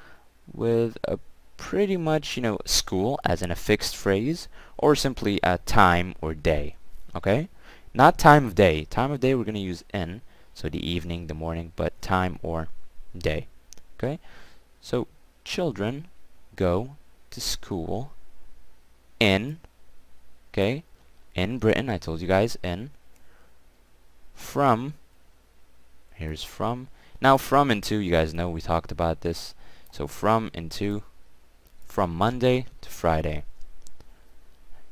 with a pretty much, you know, school as in a fixed phrase or simply a time or day. Okay? Not time of day. Time of day we're going to use in, so the evening, the morning, but time or day. Okay? So children go to school in, okay, in Britain, I told you guys, in, from, here's from, now from and to, you guys know we talked about this, so from and to from Monday to Friday.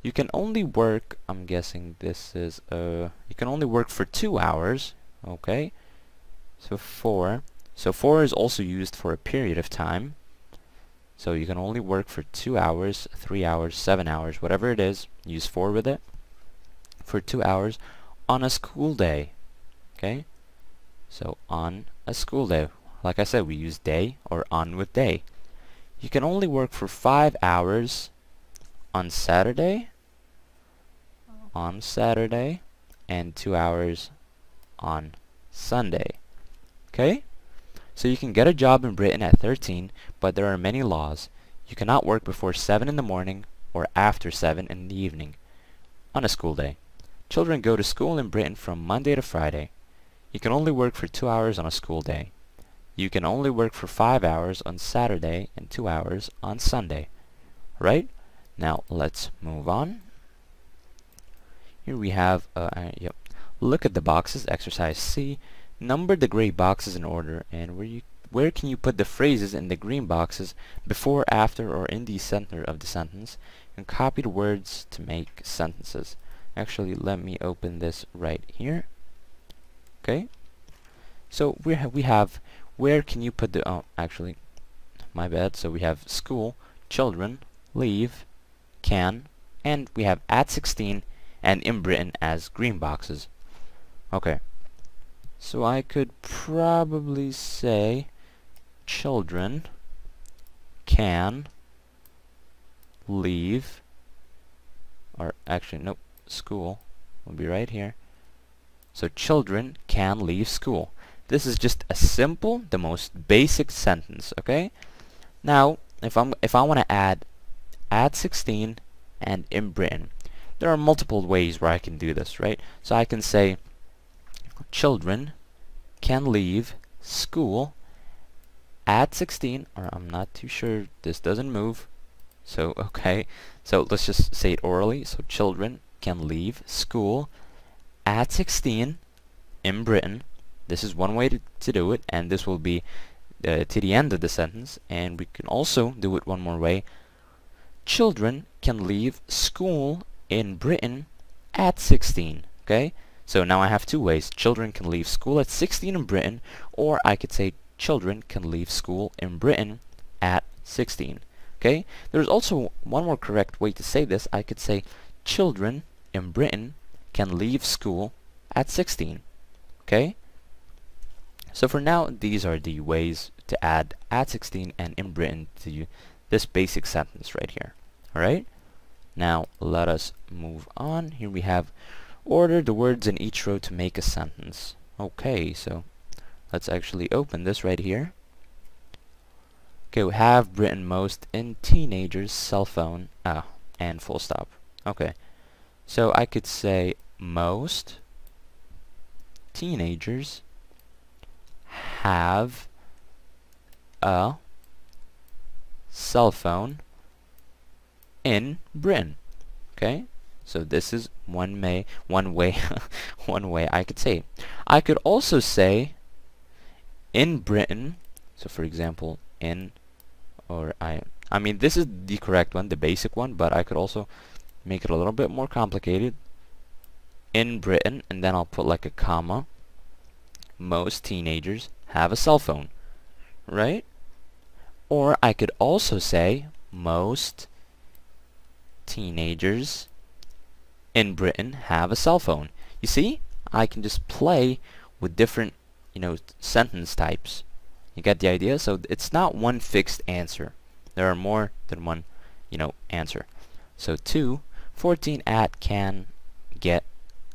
You can only work, I'm guessing this is, uh, you can only work for two hours, okay? So for. So for is also used for a period of time. So you can only work for two hours, three hours, seven hours, whatever it is, use for with it, for two hours on a school day, okay? So on a school day. Like I said, we use day or on with day. You can only work for five hours on Saturday, on Saturday, and two hours on Sunday. Okay? So you can get a job in Britain at 13, but there are many laws. You cannot work before 7 in the morning or after 7 in the evening on a school day. Children go to school in Britain from Monday to Friday. You can only work for two hours on a school day. You can only work for 5 hours on Saturday and 2 hours on Sunday. Right? Now let's move on. Here we have, uh, uh, yep. Look at the boxes, exercise C. Number the gray boxes in order and where you where can you put the phrases in the green boxes before, after, or in the center of the sentence and copy the words to make sentences. Actually, let me open this right here. Okay. So we have we have where can you put the, oh, actually, my bad. So we have school, children, leave, can, and we have at 16 and in Britain as green boxes. Okay. So I could probably say children can leave or actually nope school will be right here so children can leave school this is just a simple the most basic sentence okay now if I'm if I want to add add 16 and in Britain there are multiple ways where I can do this right? So I can say children can leave school at 16 or I'm not too sure this doesn't move. So okay. So let's just say it orally. So children can leave school at 16 in Britain. This is one way to, to do it and this will be uh, to the end of the sentence. And we can also do it one more way. Children can leave school in Britain at 16 okay so now I have two ways. Children can leave school at 16 in Britain, or I could say children can leave school in Britain at 16. Okay? There's also one more correct way to say this. I could say children in Britain can leave school at 16. Okay? So for now, these are the ways to add at 16 and in Britain to this basic sentence right here. Alright? Now, let us move on. Here we have Order the words in each row to make a sentence. Okay, so let's actually open this right here. Okay, we have Britain most in teenagers' cell phone. Ah, and full stop. Okay, so I could say most teenagers have a cell phone in Britain. Okay, so this is one may one way one way I could say. I could also say in Britain. So for example, in or I I mean this is the correct one, the basic one, but I could also make it a little bit more complicated. In Britain, and then I'll put like a comma. Most teenagers have a cell phone, right? Or I could also say most teenagers in Britain have a cell phone. You see, I can just play with different, you know, sentence types. You get the idea? So it's not one fixed answer. There are more than one, you know, answer. So 2, 14 at can get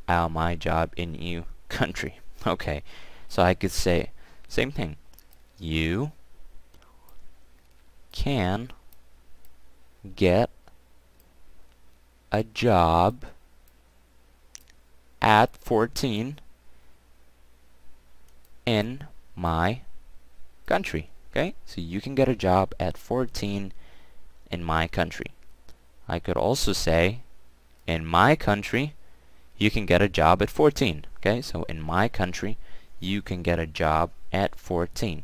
out my job in you country. Okay, so I could say same thing. You can get a job at 14 in my country. Okay, so you can get a job at 14 in my country. I could also say in my country you can get a job at 14. Okay, so in my country you can get a job at 14.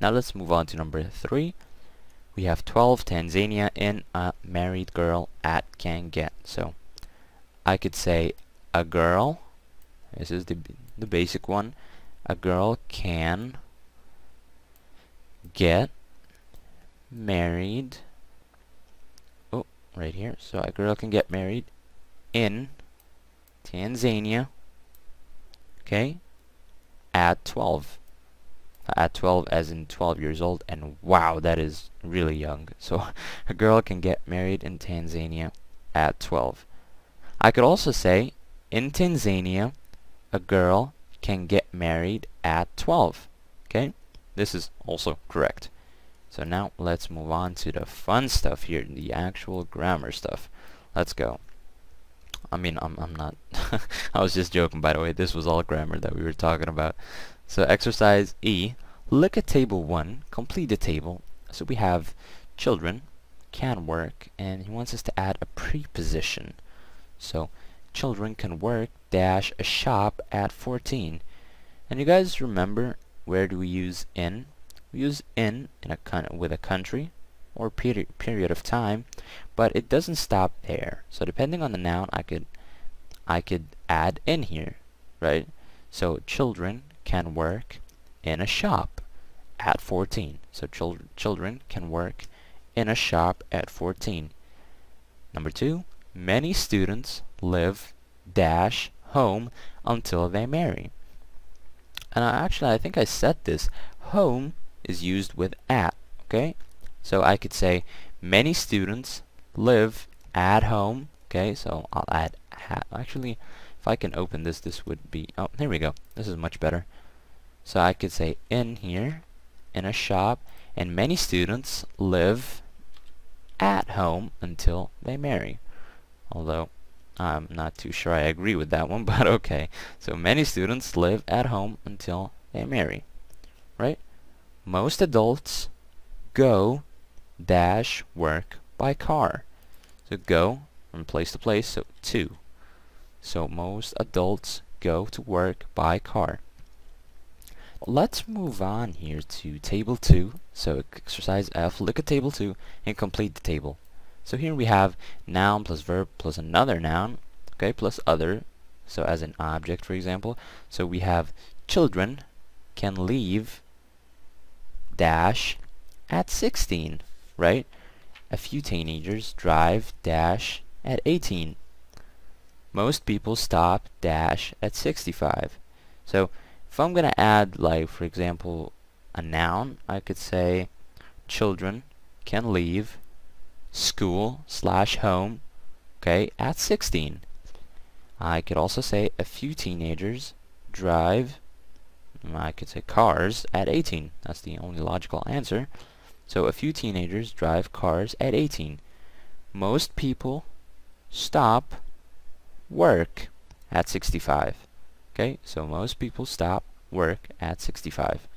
Now let's move on to number 3. We have 12 Tanzania in a married girl at can get. So I could say a girl this is the the basic one a girl can get married oh right here so a girl can get married in Tanzania okay at 12 at 12 as in 12 years old and wow that is really young so a girl can get married in Tanzania at 12 I could also say in Tanzania, a girl can get married at 12. Okay? This is also correct. So now let's move on to the fun stuff here, the actual grammar stuff. Let's go. I mean, I'm, I'm not, I was just joking by the way, this was all grammar that we were talking about. So exercise E, look at table 1, complete the table. So we have children, can work, and he wants us to add a preposition. So children can work dash a shop at 14. And you guys remember where do we use in? We use in in a with a country or period period of time, but it doesn't stop there. So depending on the noun, I could I could add in here, right? So children can work in a shop at 14. So chil children can work in a shop at 14. Number two, many students live dash home until they marry. And I, actually, I think I said this. Home is used with at, okay? So I could say many students live at home, okay? So I'll add Actually, if I can open this, this would be... Oh, here we go. This is much better. So I could say in here, in a shop, and many students live at home until they marry. Although, I'm not too sure I agree with that one, but okay. So many students live at home until they marry. Right? Most adults go dash work by car. So go from place to place, so to. So most adults go to work by car. Let's move on here to table 2. So exercise F, look at table 2 and complete the table. So here we have noun plus verb plus another noun, okay, plus other, so as an object for example. So we have children can leave dash at 16, right? A few teenagers drive dash at 18. Most people stop dash at 65. So if I'm going to add, like, for example, a noun, I could say children can leave school slash home, okay, at 16. I could also say a few teenagers drive, mm, I could say cars at 18. That's the only logical answer. So a few teenagers drive cars at 18. Most people stop work at 65. Okay, so most people stop work at 65.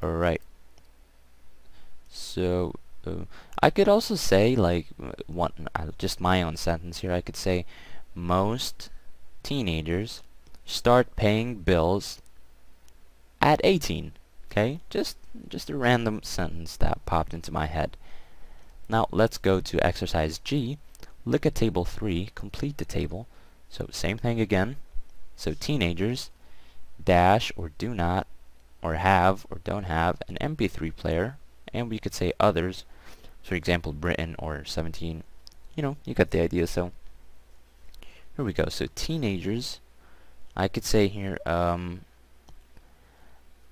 Alright. So, uh, I could also say, like, one, uh, just my own sentence here, I could say, most teenagers start paying bills at 18. Okay, just just a random sentence that popped into my head. Now let's go to exercise G. Look at table 3, complete the table. So same thing again. So teenagers dash or do not or have or don't have an MP3 player and we could say others. For example Britain or 17 you know you got the idea. So here we go. So teenagers I could say here um,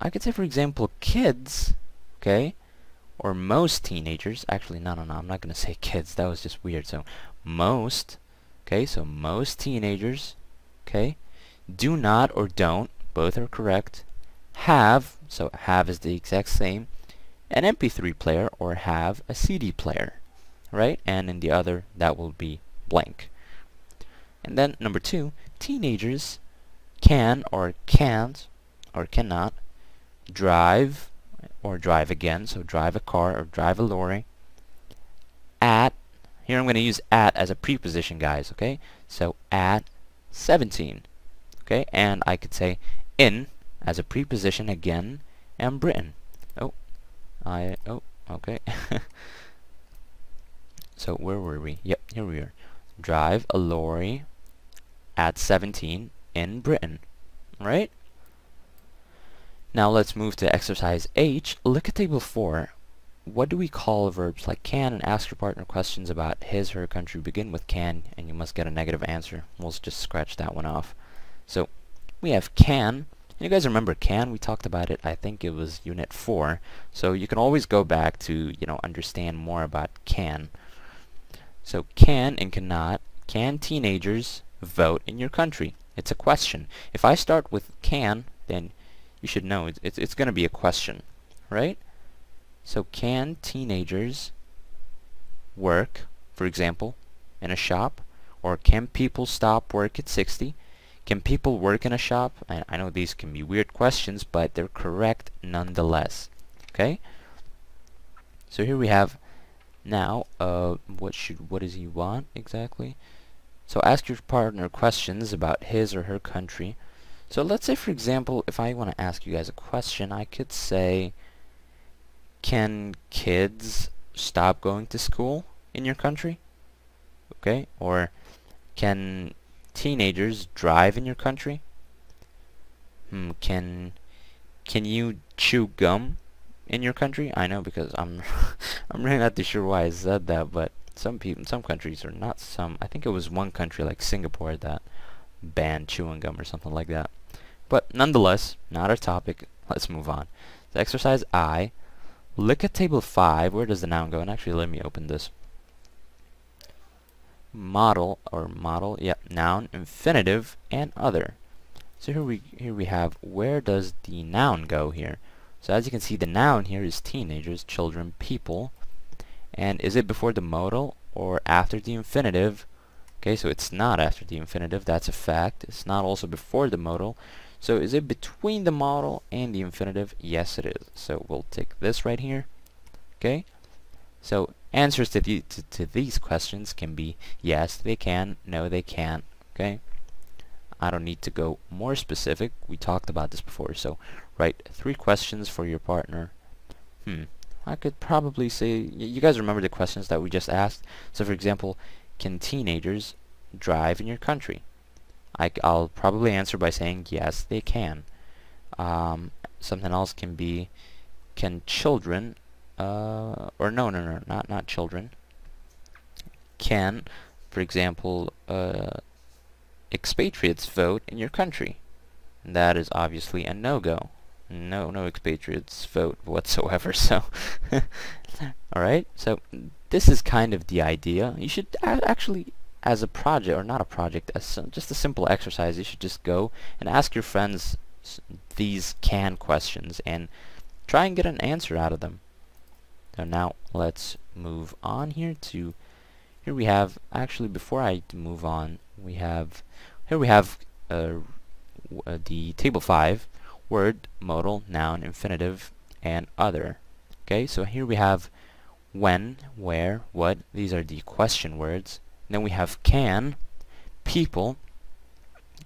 I could say for example kids okay or most teenagers. Actually no no no I'm not gonna say kids. That was just weird. So most Okay, so most teenagers, okay, do not or don't, both are correct, have, so have is the exact same, an MP3 player or have a CD player, right? And in the other, that will be blank. And then number two, teenagers can or can't or cannot drive or drive again, so drive a car or drive a lorry at here I'm going to use at as a preposition, guys, okay? So at 17, okay? And I could say in as a preposition again, and Britain. Oh, I, oh, okay. so where were we? Yep, here we are. Drive a lorry at 17 in Britain, right? Now let's move to exercise H. Look at table 4 what do we call verbs like can and ask your partner questions about his or her country begin with can and you must get a negative answer. We'll just scratch that one off. So we have can. You guys remember can? We talked about it. I think it was unit 4. So you can always go back to, you know, understand more about can. So can and cannot. Can teenagers vote in your country? It's a question. If I start with can, then you should know it's, it's, it's going to be a question, right? So can teenagers work, for example, in a shop? Or can people stop work at 60? Can people work in a shop? I, I know these can be weird questions, but they're correct nonetheless. Okay? So here we have now, uh, what should, what does he want exactly? So ask your partner questions about his or her country. So let's say, for example, if I want to ask you guys a question, I could say, can kids stop going to school in your country? Okay, or can teenagers drive in your country? Hmm, can can you chew gum in your country? I know because I'm I'm really not too sure why I said that, but some people, some countries, or not some, I think it was one country like Singapore that banned chewing gum or something like that. But nonetheless, not our topic. Let's move on. The exercise I. Look at table 5. Where does the noun go? And actually, let me open this. Model, or model, yeah, noun, infinitive, and other. So here we here we have where does the noun go here? So as you can see, the noun here is teenagers, children, people. And is it before the modal or after the infinitive? Okay, so it's not after the infinitive, that's a fact. It's not also before the modal. So is it between the modal and the infinitive? Yes, it is. So we'll take this right here. Okay, so answers to, the, to, to these questions can be yes, they can, no, they can't. Okay, I don't need to go more specific. We talked about this before. So write three questions for your partner. Hmm. I could probably say, you guys remember the questions that we just asked? So for example, can teenagers drive in your country? I, will probably answer by saying yes, they can. Um, something else can be, can children, uh, or no, no, no, not not children. Can, for example, uh, expatriates vote in your country? That is obviously a no-go no no expatriates vote whatsoever so alright so this is kind of the idea you should actually as a project or not a project as just a simple exercise you should just go and ask your friends these can questions and try and get an answer out of them so now let's move on here to here we have actually before I move on we have here we have uh, uh, the table 5 word, modal, noun, infinitive, and other. Okay, so here we have when, where, what. These are the question words. Then we have can, people.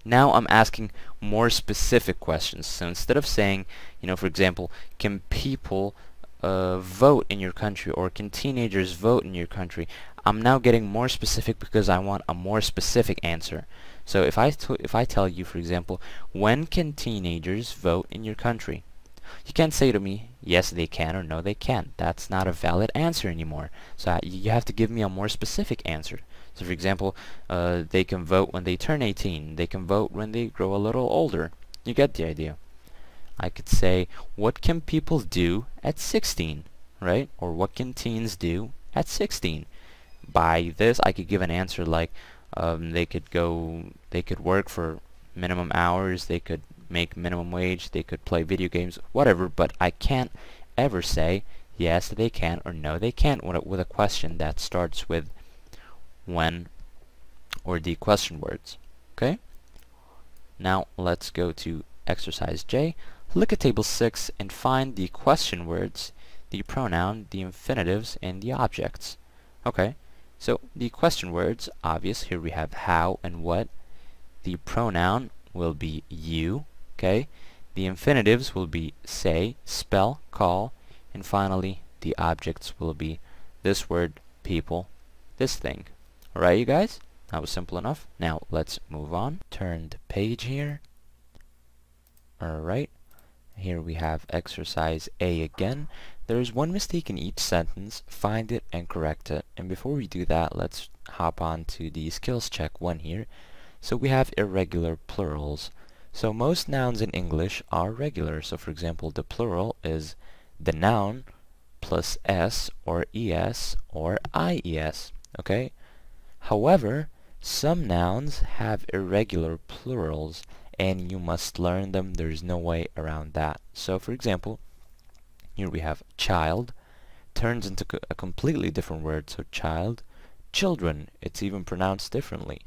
Now I'm asking more specific questions. So instead of saying, you know, for example, can people uh, vote in your country or can teenagers vote in your country? I'm now getting more specific because I want a more specific answer. So if I if I tell you, for example, when can teenagers vote in your country? You can't say to me, yes they can or no they can't. That's not a valid answer anymore. So I, you have to give me a more specific answer. So for example, uh, they can vote when they turn 18. They can vote when they grow a little older. You get the idea. I could say, what can people do at 16? Right? Or what can teens do at 16? By this, I could give an answer like, um, they could go, they could work for minimum hours, they could make minimum wage, they could play video games, whatever, but I can't ever say yes they can or no they can't with a, with a question that starts with when or the question words. Okay? Now let's go to exercise J. Look at table 6 and find the question words, the pronoun, the infinitives, and the objects. Okay, so the question words, obvious, here we have how and what. The pronoun will be you, okay? The infinitives will be say, spell, call, and finally the objects will be this word, people, this thing. Alright you guys? That was simple enough. Now let's move on. Turn the page here. Alright. Here we have exercise A again. There is one mistake in each sentence. Find it and correct it. And before we do that, let's hop on to the skills check one here. So we have irregular plurals. So most nouns in English are regular. So for example, the plural is the noun plus s or es or ies. Okay? However, some nouns have irregular plurals and you must learn them. There's no way around that. So for example, here we have child turns into a completely different word. So child, children, it's even pronounced differently.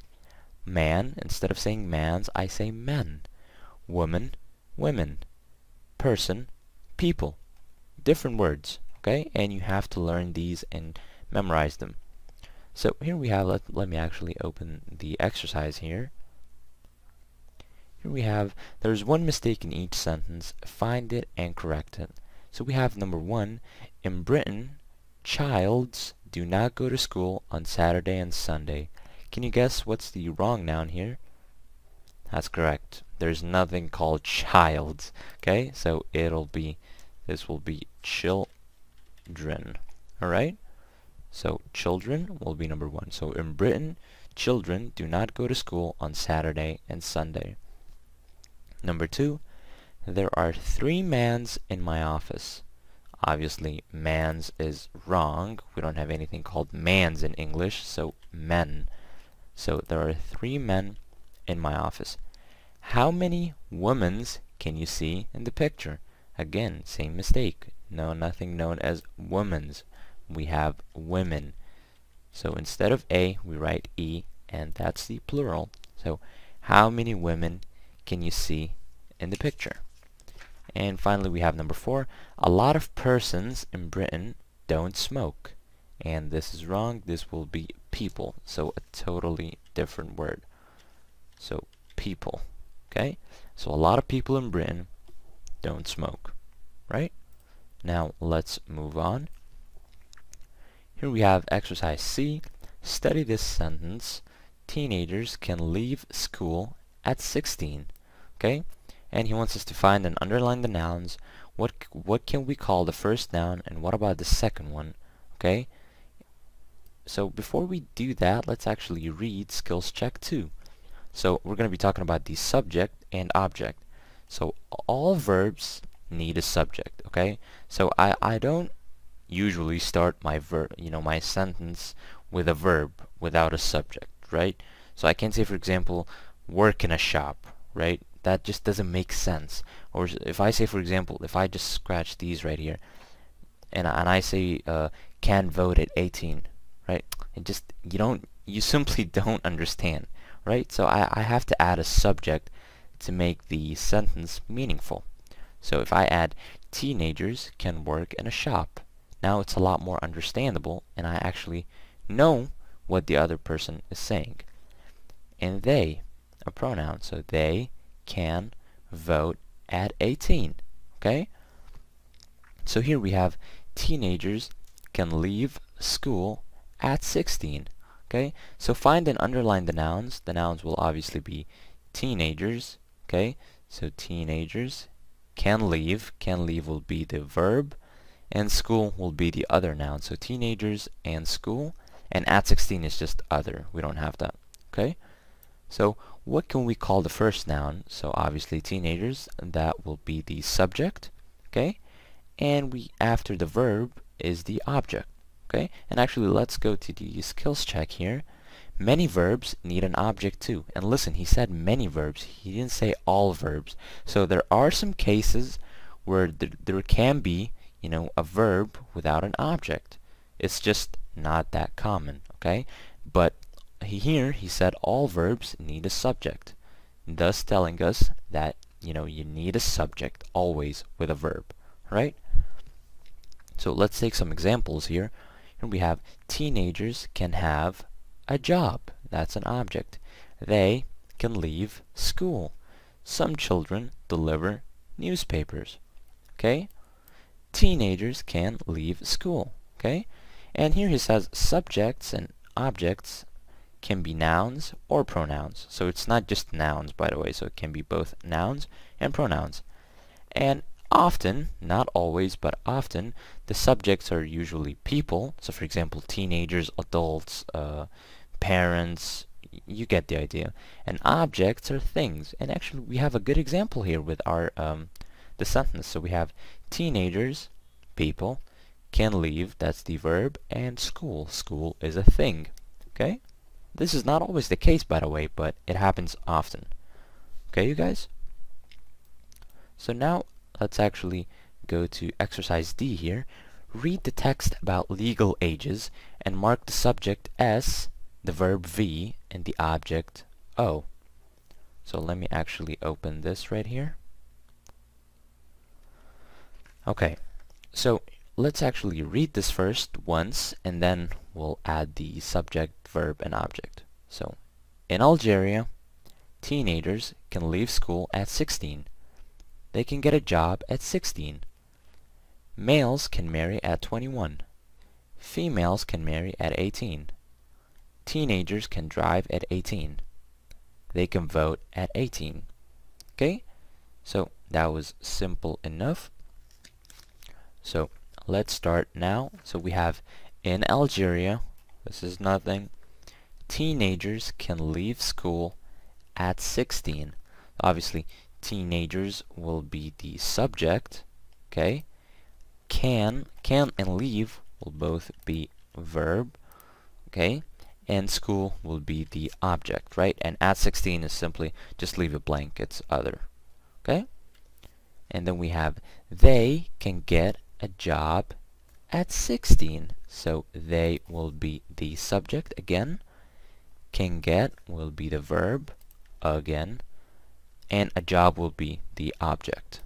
Man, instead of saying mans, I say men. Woman, women. Person, people. Different words, okay? And you have to learn these and memorize them. So here we have, let, let me actually open the exercise here. Here we have, there's one mistake in each sentence, find it and correct it. So we have number one, in Britain, childs do not go to school on Saturday and Sunday. Can you guess what's the wrong noun here? That's correct. there's nothing called child. Okay, so it'll be, this will be children. Alright? So children will be number one. So in Britain, children do not go to school on Saturday and Sunday. Number two, there are three mans in my office. Obviously, mans is wrong. We don't have anything called mans in English, so men. So there are three men in my office. How many womens can you see in the picture? Again, same mistake. No, nothing known as womens. We have women. So instead of A, we write E, and that's the plural. So how many women can you see in the picture? And finally, we have number four. A lot of persons in Britain don't smoke. And this is wrong. This will be people. So a totally different word. So people. Okay? So a lot of people in Britain don't smoke. Right? Now let's move on. Here we have exercise C. Study this sentence. Teenagers can leave school at 16. Okay? And he wants us to find and underline the nouns. What what can we call the first noun and what about the second one? Okay? So before we do that, let's actually read skills check 2. So we're going to be talking about the subject and object. So all verbs need a subject, okay? So I, I don't usually start my verb, you know, my sentence with a verb without a subject, right? So I can't say, for example, work in a shop, right? That just doesn't make sense. Or if I say, for example, if I just scratch these right here, and, and I say, uh, can vote at 18, right? It just, you don't, you simply don't understand, right? So I, I have to add a subject to make the sentence meaningful. So if I add, teenagers can work in a shop, now it's a lot more understandable and I actually know what the other person is saying. And they, a pronoun, so they can vote at 18, okay? So here we have teenagers can leave school at 16, okay? So find and underline the nouns. The nouns will obviously be teenagers, okay? So teenagers can leave. Can leave will be the verb and school will be the other noun. So teenagers and school, and at 16 is just other. We don't have that. Okay? So what can we call the first noun? So obviously teenagers, that will be the subject. Okay? And we after the verb is the object. Okay? And actually let's go to the skills check here. Many verbs need an object too. And listen, he said many verbs. He didn't say all verbs. So there are some cases where th there can be you know, a verb without an object. It's just not that common, okay? But here he said all verbs need a subject, thus telling us that, you know, you need a subject always with a verb, right? So let's take some examples here. Here we have teenagers can have a job. That's an object. They can leave school. Some children deliver newspapers. Okay? Teenagers can leave school. Okay? And here he says subjects and objects can be nouns or pronouns. So it's not just nouns, by the way. So it can be both nouns and pronouns. And often, not always, but often, the subjects are usually people. So for example, teenagers, adults, uh, parents, you get the idea. And objects are things. And actually, we have a good example here with our um, the sentence. So we have teenagers, people, can leave, that's the verb, and school, school is a thing. Okay? This is not always the case, by the way, but it happens often. Okay, you guys? So now, let's actually go to exercise D here. Read the text about legal ages and mark the subject S, the verb V, and the object O. So let me actually open this right here. Okay, so let's actually read this first once and then we'll add the subject, verb, and object. So, in Algeria, teenagers can leave school at 16. They can get a job at 16. Males can marry at 21. Females can marry at 18. Teenagers can drive at 18. They can vote at 18. Okay, so that was simple enough. So let's start now. So we have in Algeria, this is nothing, teenagers can leave school at 16. Obviously, teenagers will be the subject, okay? Can, can and leave will both be verb, okay? And school will be the object, right? And at 16 is simply just leave it blank, it's other, okay? And then we have they can get a job at 16. So they will be the subject again. Can get will be the verb again. And a job will be the object.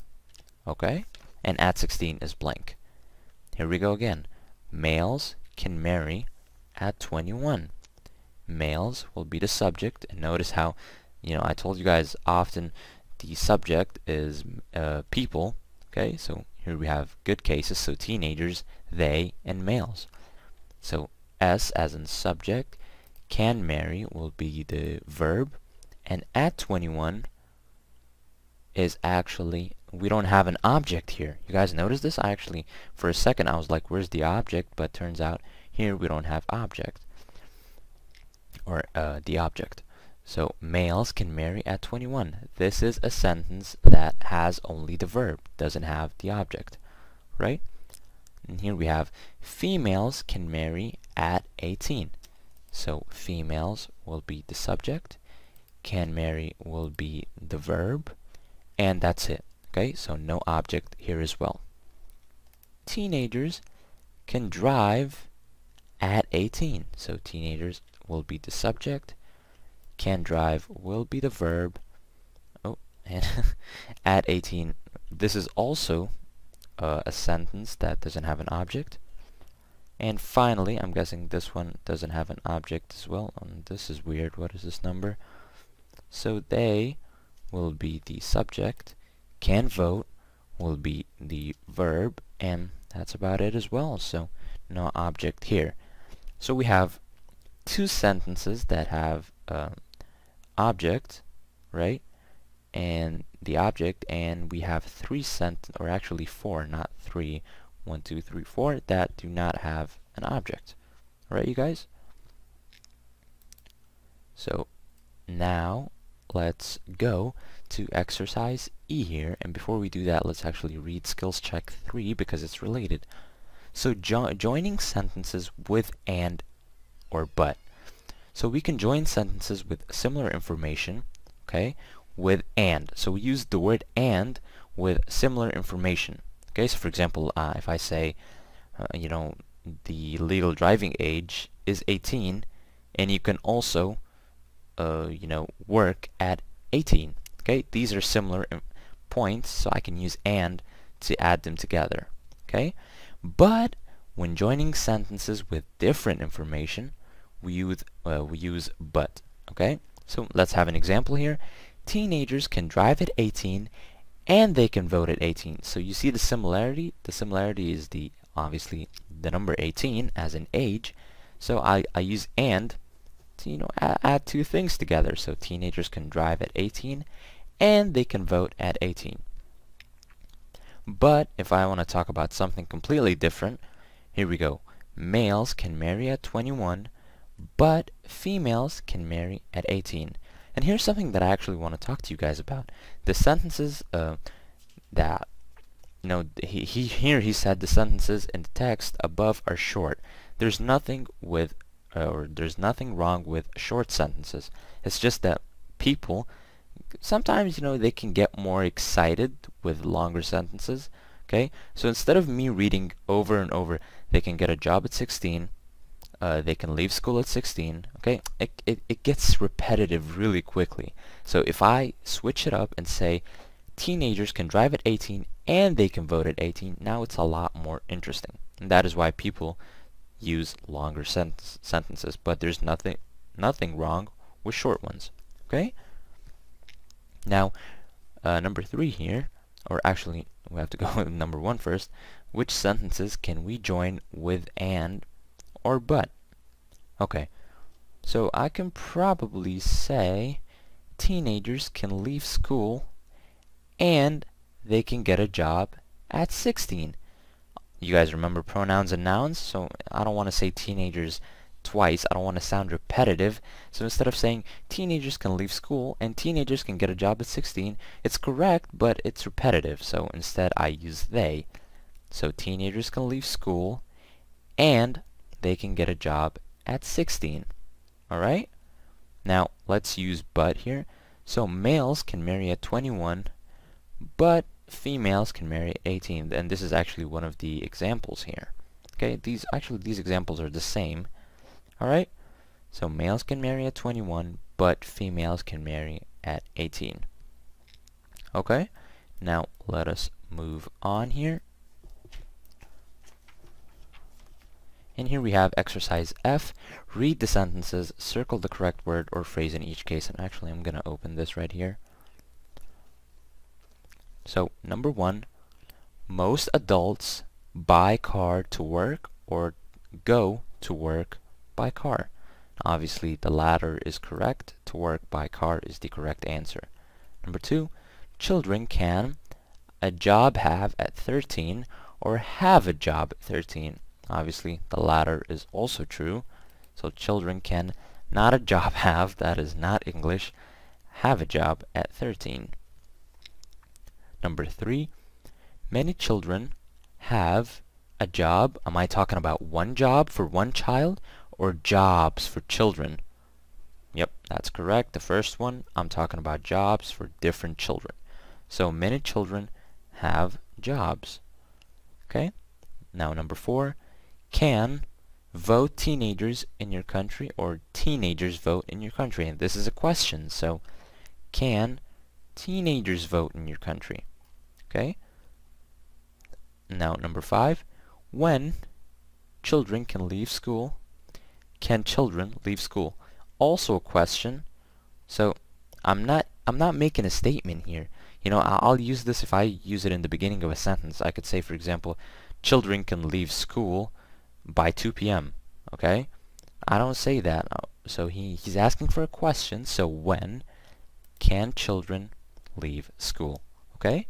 Okay? And at 16 is blank. Here we go again. Males can marry at 21. Males will be the subject. And notice how, you know, I told you guys often the subject is uh, people. Okay, so here we have good cases, so teenagers, they, and males. So S as in subject, can marry will be the verb, and at 21 is actually, we don't have an object here. You guys notice this? I actually, for a second, I was like, where's the object? But turns out here we don't have object, or uh, the object. So males can marry at 21. This is a sentence that has only the verb, doesn't have the object, right? And here we have females can marry at 18. So females will be the subject, can marry will be the verb, and that's it. Okay, so no object here as well. Teenagers can drive at 18. So teenagers will be the subject, can drive will be the verb. Oh, and at 18, this is also uh, a sentence that doesn't have an object. And finally, I'm guessing this one doesn't have an object as well. Um, this is weird. What is this number? So they will be the subject, can vote will be the verb, and that's about it as well. So no object here. So we have two sentences that have uh, object, right? And the object, and we have three sent, or actually four, not three, one, two, three, four, that do not have an object. Alright, you guys? So, now, let's go to exercise E here, and before we do that, let's actually read skills check 3 because it's related. So, jo joining sentences with and or but. So we can join sentences with similar information, okay, with and. So we use the word and with similar information. Okay, so for example, uh, if I say, uh, you know, the legal driving age is 18, and you can also, uh, you know, work at 18. Okay, these are similar points, so I can use and to add them together. Okay, but when joining sentences with different information, we use uh, we use but okay? So let's have an example here. Teenagers can drive at 18 and they can vote at 18 so you see the similarity? The similarity is the obviously the number 18 as an age. So I, I use and to you know add, add two things together. So teenagers can drive at 18 and they can vote at 18 but if I want to talk about something completely different here we go. Males can marry at 21 but females can marry at 18. And here's something that I actually want to talk to you guys about. The sentences uh, that, you know, he, he here he said the sentences in the text above are short. There's nothing with, uh, or there's nothing wrong with short sentences. It's just that people, sometimes, you know, they can get more excited with longer sentences. Okay, so instead of me reading over and over, they can get a job at 16, uh, they can leave school at 16 okay? It, it, it gets repetitive really quickly. So if I switch it up and say teenagers can drive at 18 and they can vote at 18 now it's a lot more interesting. And that is why people use longer sent sentences but there's nothing nothing wrong with short ones okay? Now uh, number three here or actually we have to go with number one first. Which sentences can we join with and or but. Okay, so I can probably say teenagers can leave school and they can get a job at 16. You guys remember pronouns and nouns? So I don't want to say teenagers twice. I don't want to sound repetitive. So instead of saying teenagers can leave school and teenagers can get a job at 16, it's correct, but it's repetitive. So instead I use they. So teenagers can leave school and they can get a job at 16. Alright? Now let's use but here. So males can marry at 21, but females can marry at 18. And this is actually one of the examples here. Okay, these actually these examples are the same. Alright? So males can marry at 21, but females can marry at 18. Okay? Now let us move on here. And here we have exercise F. Read the sentences, circle the correct word or phrase in each case. And actually I'm going to open this right here. So number one, most adults buy car to work or go to work by car. Obviously the latter is correct. To work by car is the correct answer. Number two, children can a job have at 13 or have a job at 13. Obviously, the latter is also true. So children can not a job have, that is not English, have a job at 13. Number three, many children have a job. Am I talking about one job for one child or jobs for children? Yep, that's correct. The first one, I'm talking about jobs for different children. So many children have jobs. Okay? Now number four, can vote teenagers in your country or teenagers vote in your country? And this is a question, so can teenagers vote in your country? Okay? Now number five, when children can leave school, can children leave school? Also a question, so I'm not I'm not making a statement here. You know, I'll use this if I use it in the beginning of a sentence. I could say, for example, children can leave school by 2 p.m. Okay? I don't say that. Uh, so he, he's asking for a question. So when can children leave school? Okay?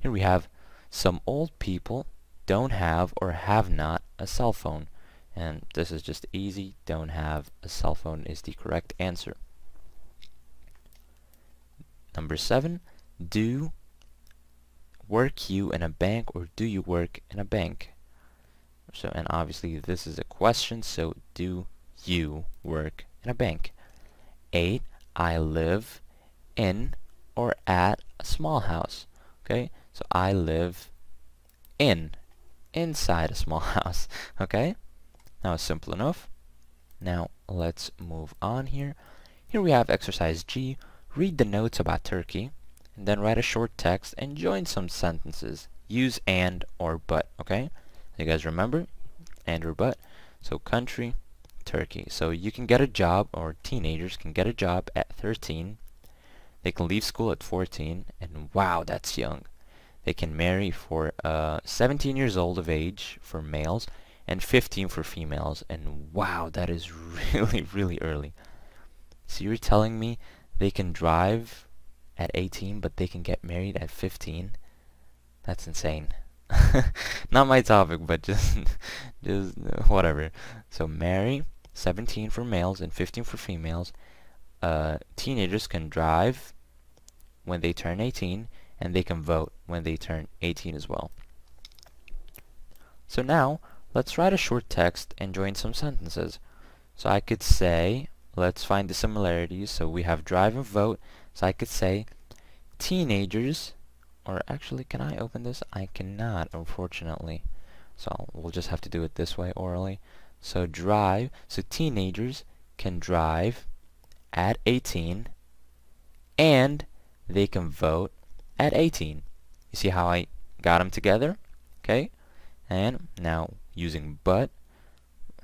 Here we have some old people don't have or have not a cell phone. And this is just easy. Don't have a cell phone is the correct answer. Number seven, do work you in a bank or do you work in a bank? So, and obviously this is a question, so do you work in a bank? 8. I live in or at a small house. Okay, so I live in, inside a small house. Okay, now it's simple enough. Now let's move on here. Here we have exercise G. Read the notes about Turkey, and then write a short text and join some sentences. Use and or but, okay? You guys remember? And or but. So country, Turkey. So you can get a job, or teenagers can get a job at 13. They can leave school at 14, and wow, that's young. They can marry for uh, 17 years old of age for males, and 15 for females, and wow, that is really, really early. So you're telling me they can drive at 18, but they can get married at 15? That's insane. Not my topic, but just, just whatever. So marry, 17 for males and 15 for females. Uh, teenagers can drive when they turn 18, and they can vote when they turn 18 as well. So now, let's write a short text and join some sentences. So I could say, let's find the similarities. So we have drive and vote. So I could say, teenagers or actually can I open this? I cannot unfortunately. So we'll just have to do it this way orally. So drive. So teenagers can drive at 18 and they can vote at 18 you see how I got them together? Okay. And now using but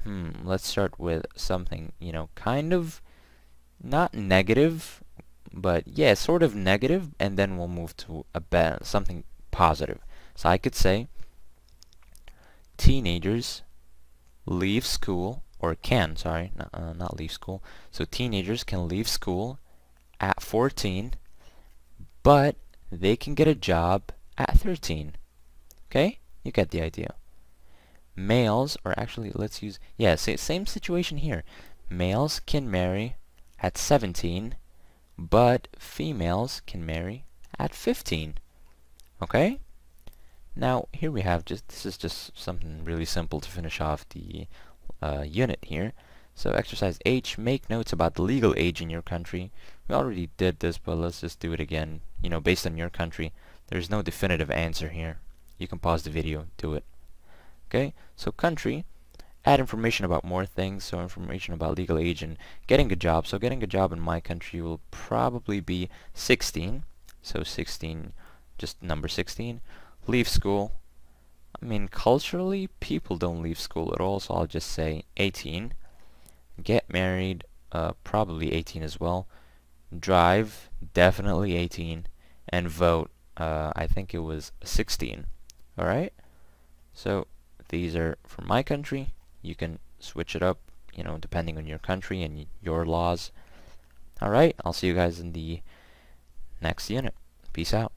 hmm let's start with something you know kind of not negative but yeah, sort of negative, and then we'll move to a something positive. So I could say, teenagers leave school, or can, sorry, not, uh, not leave school. So teenagers can leave school at 14, but they can get a job at 13. Okay? You get the idea. Males, or actually let's use, yeah, same situation here. Males can marry at 17, but females can marry at 15. Okay? Now, here we have just, this is just something really simple to finish off the uh, unit here. So exercise H, make notes about the legal age in your country. We already did this, but let's just do it again. You know, based on your country. There's no definitive answer here. You can pause the video, do it. Okay, so country, add information about more things, so information about legal age and getting a job. So getting a job in my country will probably be 16. So 16, just number 16. Leave school. I mean, culturally, people don't leave school at all, so I'll just say 18 get married, uh, probably 18 as well, drive, definitely 18, and vote, uh, I think it was 16. Alright? So, these are from my country. You can switch it up, you know, depending on your country and your laws. Alright, I'll see you guys in the next unit. Peace out.